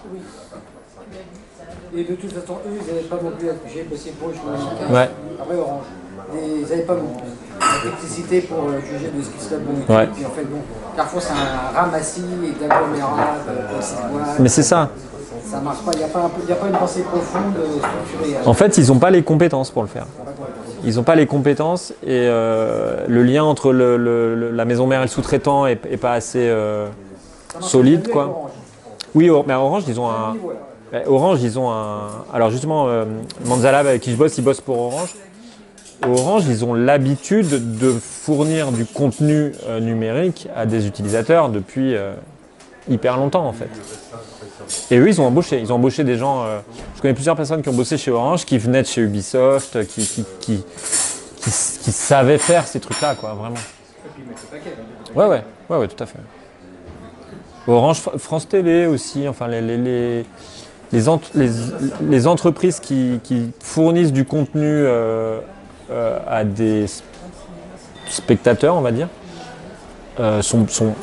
Et de toute façon, eux, ils n'avaient pas non plus. J'ai bossé pour eux, je Ouais. Après Orange. Et ils n'avaient pas la technicité pour euh, juger de ce qui serait bon. et. Ouais. Et puis en fait, bon, Carrefour, c'est un ramassis d'agglomérat, de petites boîtes. Mais c'est ça. Ça marche pas. Il n'y a, a pas une pensée profonde, euh, structurée. En fait, ils n'ont pas les compétences pour le faire. Ils n'ont pas les compétences et euh, le lien entre le- le- la maison mère et le sous-traitant est, est pas assez euh, solide, quoi. Oui, mais à Orange, ils ont un. Orange, ils ont un. Alors justement, euh, Manzala avec qui je bosse, il bosse pour Orange. Orange, ils ont l'habitude de fournir du contenu euh, numérique à des utilisateurs depuis euh, hyper longtemps en fait. Et eux, ils ont embauché. Ils ont embauché des gens. euh, je connais plusieurs personnes qui ont bossé chez Orange, qui venaient de chez Ubisoft, qui, qui, qui, qui, qui savaient faire ces trucs-là, quoi, vraiment. Paquet. Ouais, ouais, ouais, ouais, tout à fait. Orange, Fr- France TV aussi, enfin les, les, les, les, ent- les- les entreprises qui, fournissent du contenu euh, euh, à des spectateurs, on va dire, euh,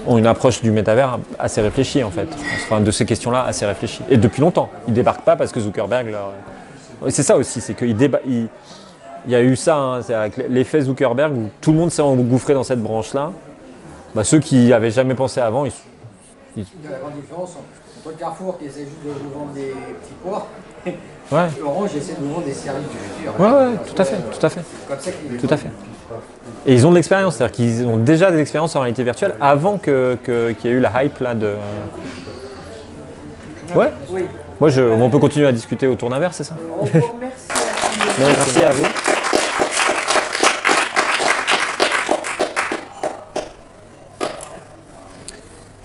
ont une approche du métavers assez réfléchie en fait. Enfin, de ces questions-là assez réfléchie. Et depuis longtemps. Ils débarquent pas parce que Zuckerberg leur... C'est ça aussi, c'est qu'il il- y a eu ça, hein, l'effet Zuckerberg où tout le monde s'est engouffré dans cette branche-là. Bah, ceux qui avaient jamais pensé avant, ils, Il y a la grande différence entre Carrefour qui essaie juste de vous vendre des petits pois Ouais, et Orange essaie de vous vendre des services du futur. ouais, ouais, tout à fait, tout à fait, comme ça tout à fait. Et ils ont de l'expérience, c'est-à-dire qu'ils ont déjà des expériences en réalité virtuelle avant que, que- qu'il y ait eu la hype là de. Ouais. Oui. Moi, je, on peut continuer à discuter autour d'un verre, c'est ça vous remercie. Merci à vous.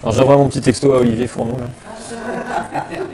Alors j'envoie mon petit texto à Olivier Fourneau.